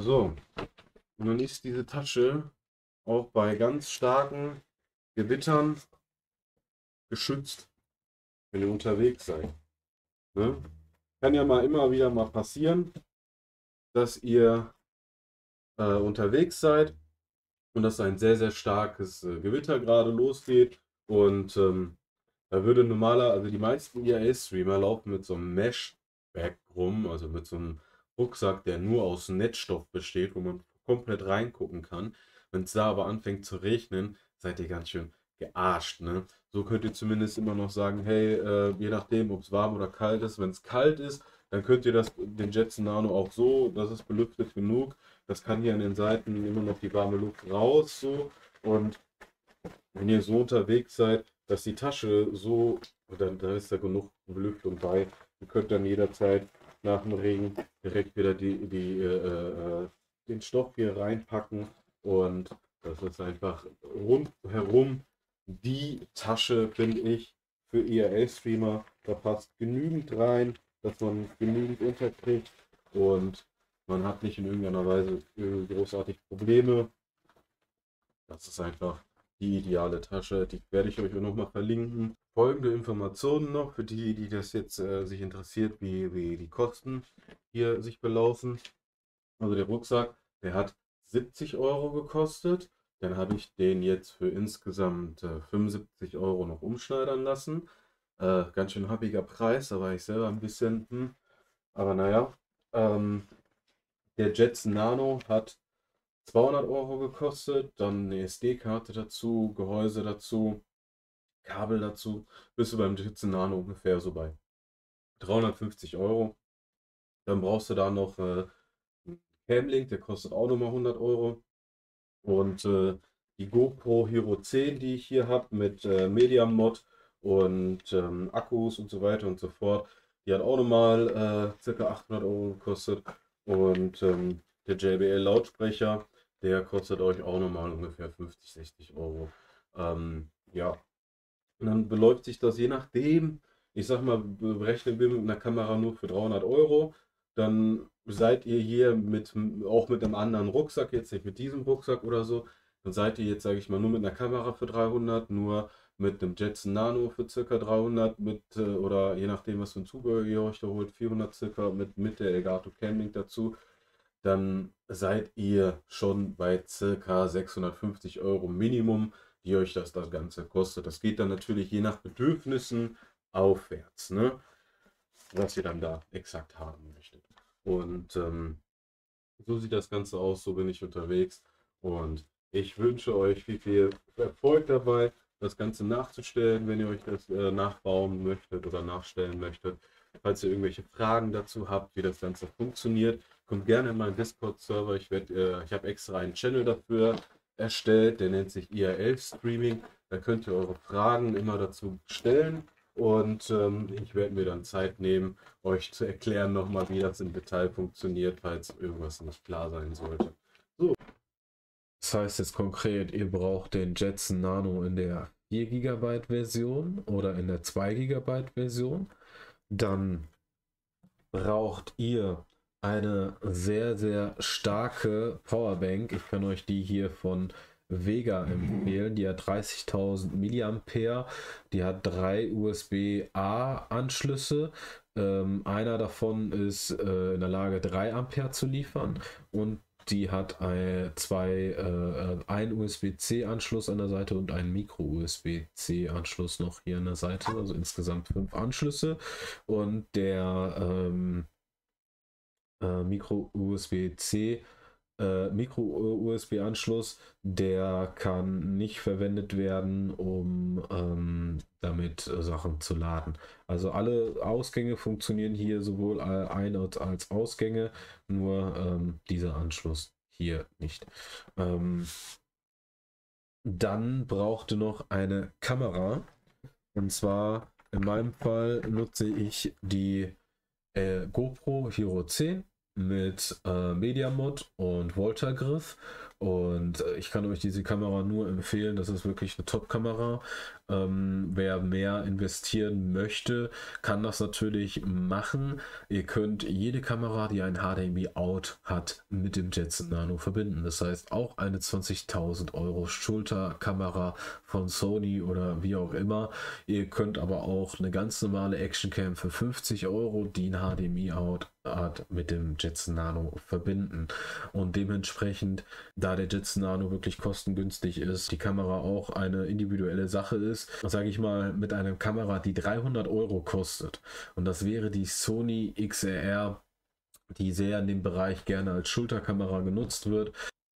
So, und dann ist diese Tasche auch bei ganz starken Gewittern geschützt, wenn ihr unterwegs seid. Ne? Kann ja mal immer wieder mal passieren, dass ihr äh, unterwegs seid und dass ein sehr, sehr starkes äh, Gewitter gerade losgeht. Und ähm, da würde normaler, also die meisten IRL-Streamer laufen mit so einem Mesh-Bag rum, also mit so einem Rucksack, der nur aus Netzstoff besteht, wo man komplett reingucken kann. Wenn es da aber anfängt zu regnen, seid ihr ganz schön gearscht. Ne? So könnt ihr zumindest immer noch sagen, hey, äh, je nachdem, ob es warm oder kalt ist. Wenn es kalt ist, dann könnt ihr das, den Jetson Nano auch so, das ist belüftet genug. Das kann hier an den Seiten immer noch die warme Luft raus. So. Und wenn ihr so unterwegs seid, dass die Tasche so, dann da ist da genug Belüftung bei. Ihr könnt dann jederzeit nach dem Regen direkt wieder die, die, äh, äh, den Stoff hier reinpacken und das ist einfach rundherum die Tasche, finde ich, für IRL-Streamer. Da passt genügend rein, dass man genügend unterkriegt und man hat nicht in irgendeiner Weise großartig Probleme. Das ist einfach die ideale Tasche. Die werde ich euch auch nochmal verlinken. Folgende Informationen noch für die, die das jetzt äh, sich interessiert, wie, wie die Kosten hier sich belaufen. Also der Rucksack, der hat 70 Euro gekostet. Dann habe ich den jetzt für insgesamt äh, 75 Euro noch umschneidern lassen. Äh, ganz schön happiger Preis, da war ich selber ein bisschen, hm. aber naja. Ähm, der Jetson Nano hat 200 Euro gekostet, dann eine SD-Karte dazu, Gehäuse dazu, Kabel dazu. Bist du beim Jetson Nano ungefähr so bei 350 Euro. Dann brauchst du da noch äh, Camlink, der kostet auch nochmal 100 Euro. Und äh, die GoPro Hero 10, die ich hier habe mit äh, Media Mod und ähm, Akkus und so weiter und so fort, die hat auch nochmal äh, ca. 800 Euro gekostet. Und ähm, der JBL Lautsprecher, der kostet euch auch nochmal ungefähr 50, 60 Euro. Ähm, ja, und dann beläuft sich das je nachdem, ich sag mal, berechnen wir mit einer Kamera nur für 300 Euro, dann seid ihr hier mit, auch mit einem anderen Rucksack, jetzt nicht mit diesem Rucksack oder so, dann seid ihr jetzt, sage ich mal, nur mit einer Kamera für 300, nur mit einem Jetson Nano für ca. 300, mit, äh, oder je nachdem, was für ein Zubehör ihr euch da holt, 400 ca. mit, mit der Elgato Camping dazu, dann seid ihr schon bei ca. 650 Euro Minimum, die euch das, das Ganze kostet. Das geht dann natürlich je nach Bedürfnissen aufwärts, ne? was ihr dann da exakt haben möchtet. Und ähm, so sieht das Ganze aus, so bin ich unterwegs. Und ich wünsche euch viel, viel Erfolg dabei, das Ganze nachzustellen, wenn ihr euch das äh, nachbauen möchtet oder nachstellen möchtet. Falls ihr irgendwelche Fragen dazu habt, wie das Ganze funktioniert, kommt gerne in meinen Discord-Server. Ich, äh, ich habe extra einen Channel dafür erstellt, der nennt sich IRL Streaming. Da könnt ihr eure Fragen immer dazu stellen und ähm, ich werde mir dann Zeit nehmen, euch zu erklären nochmal, wie das im Detail funktioniert, falls irgendwas nicht klar sein sollte. So. Das heißt jetzt konkret, ihr braucht den Jetson Nano in der 4 GB Version oder in der 2 GB Version. Dann braucht ihr eine sehr, sehr starke Powerbank. Ich kann euch die hier von Vega empfehlen. Die hat 30.000 mAh. Die hat drei USB-A-Anschlüsse. Ähm, einer davon ist äh, in der Lage, 3 Ampere zu liefern. Und die hat ein, zwei, äh, ein USB-C-Anschluss an der Seite und einen Micro-USB-C-Anschluss noch hier an der Seite. Also insgesamt fünf Anschlüsse. Und der ähm, äh, Micro-USB-C äh, Micro-USB-Anschluss, der kann nicht verwendet werden, um ähm, damit äh, Sachen zu laden. Also alle Ausgänge funktionieren hier sowohl ein- als Ausgänge, nur ähm, dieser Anschluss hier nicht. Ähm, dann brauchte noch eine Kamera. Und zwar in meinem Fall nutze ich die äh, GoPro Hero 10 mit äh, Mediamod und Volta-Griff. Und äh, ich kann euch diese Kamera nur empfehlen. Das ist wirklich eine Top-Kamera. Ähm, wer mehr investieren möchte, kann das natürlich machen. Ihr könnt jede Kamera, die ein HDMI-Out hat, mit dem Jetson Nano verbinden. Das heißt, auch eine 20.000 Euro Schulterkamera von Sony oder wie auch immer. Ihr könnt aber auch eine ganz normale Actioncam für 50 Euro, die ein HDMI-Out hat, mit dem Jetson Nano verbinden. Und dementsprechend, da der Jetson Nano wirklich kostengünstig ist, die Kamera auch eine individuelle Sache ist, ist, sage ich mal, mit einer Kamera, die 300 Euro kostet. Und das wäre die Sony XR, die sehr in dem Bereich gerne als Schulterkamera genutzt wird.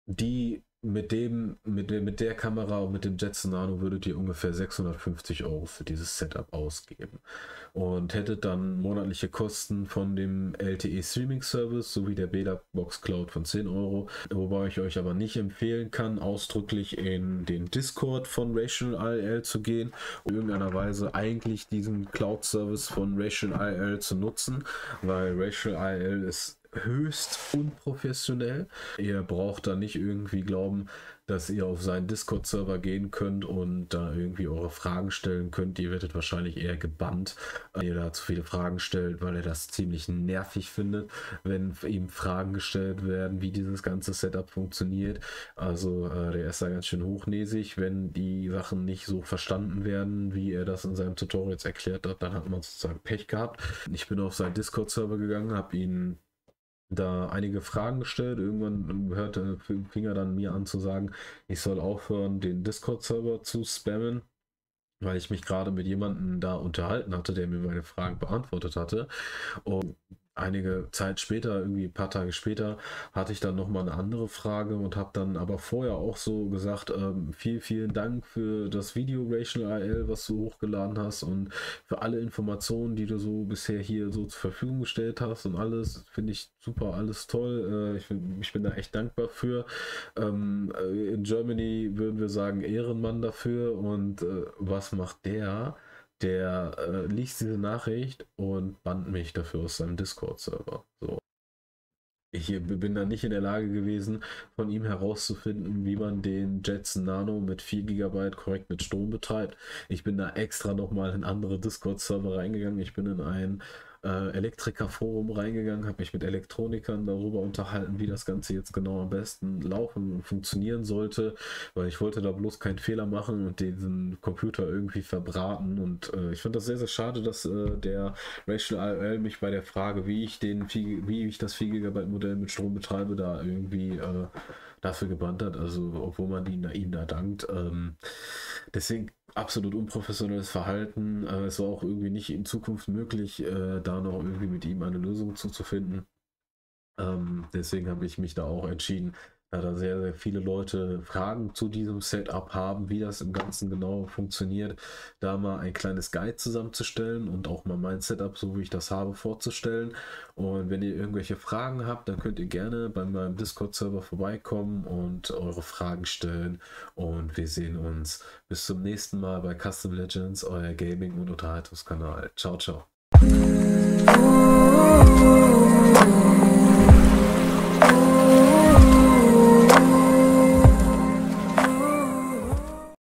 Die mit dem, mit, mit der Kamera und mit dem Jetson Nano würdet ihr ungefähr 650 Euro für dieses Setup ausgeben. Und hättet dann monatliche Kosten von dem LTE Streaming Service sowie der Beta Box Cloud von 10 Euro. Wobei ich euch aber nicht empfehlen kann, ausdrücklich in den Discord von Rational IL zu gehen und in irgendeiner Weise eigentlich diesen Cloud Service von Rational IL zu nutzen, weil Rational IL ist höchst unprofessionell. Ihr braucht da nicht irgendwie glauben, dass ihr auf seinen Discord-Server gehen könnt und da irgendwie eure Fragen stellen könnt. Ihr werdet wahrscheinlich eher gebannt, weil ihr da zu viele Fragen stellt, weil er das ziemlich nervig findet, wenn ihm Fragen gestellt werden, wie dieses ganze Setup funktioniert. Also äh, der ist da ganz schön hochnäsig. Wenn die Sachen nicht so verstanden werden, wie er das in seinem Tutorial erklärt hat, dann hat man sozusagen Pech gehabt. Ich bin auf seinen Discord-Server gegangen, habe ihn da einige Fragen gestellt. Irgendwann hörte fing er dann mir an zu sagen, ich soll aufhören, den Discord-Server zu spammen, weil ich mich gerade mit jemandem da unterhalten hatte, der mir meine Fragen beantwortet hatte. Und einige Zeit später, irgendwie ein paar Tage später, hatte ich dann nochmal eine andere Frage und habe dann aber vorher auch so gesagt, ähm, viel, vielen Dank für das Video Rational IL, was du hochgeladen hast und für alle Informationen, die du so bisher hier so zur Verfügung gestellt hast und alles, finde ich super, alles toll. Äh, ich, ich, bin da echt dankbar für. Ähm, äh, in Germany würden wir sagen Ehrenmann dafür und äh, was macht der? Der äh, liest diese Nachricht und bannt mich dafür aus seinem Discord-Server. So ich bin da nicht in der Lage gewesen, von ihm herauszufinden, wie man den Jetson Nano mit 4 GB korrekt mit Strom betreibt. Ich bin da extra nochmal in andere Discord-Server reingegangen. Ich bin in ein äh, Elektrikerforum reingegangen, habe mich mit Elektronikern darüber unterhalten, wie das Ganze jetzt genau am besten laufen und funktionieren sollte, weil ich wollte da bloß keinen Fehler machen und diesen Computer irgendwie verbraten. Und äh, ich finde das sehr, sehr schade, dass äh, der Racial IOL mich bei der Frage, wie ich den wie ich das 4 GB Modell mit Strom betreibe, da irgendwie äh, dafür gebannt hat. Also obwohl man ihn, ihm da dankt. Ähm, deswegen absolut unprofessionelles Verhalten. Äh, es war auch irgendwie nicht in Zukunft möglich, äh, da noch irgendwie mit ihm eine Lösung zuzufinden. Ähm, deswegen habe ich mich da auch entschieden, da da sehr, sehr viele Leute Fragen zu diesem Setup haben, wie das im Ganzen genau funktioniert, da mal ein kleines Guide zusammenzustellen und auch mal mein Setup, so wie ich das habe, vorzustellen. Und wenn ihr irgendwelche Fragen habt, dann könnt ihr gerne bei meinem Discord-Server vorbeikommen und eure Fragen stellen. Und wir sehen uns bis zum nächsten Mal bei Custom Legends, euer Gaming- und Unterhaltungskanal. Ciao, ciao.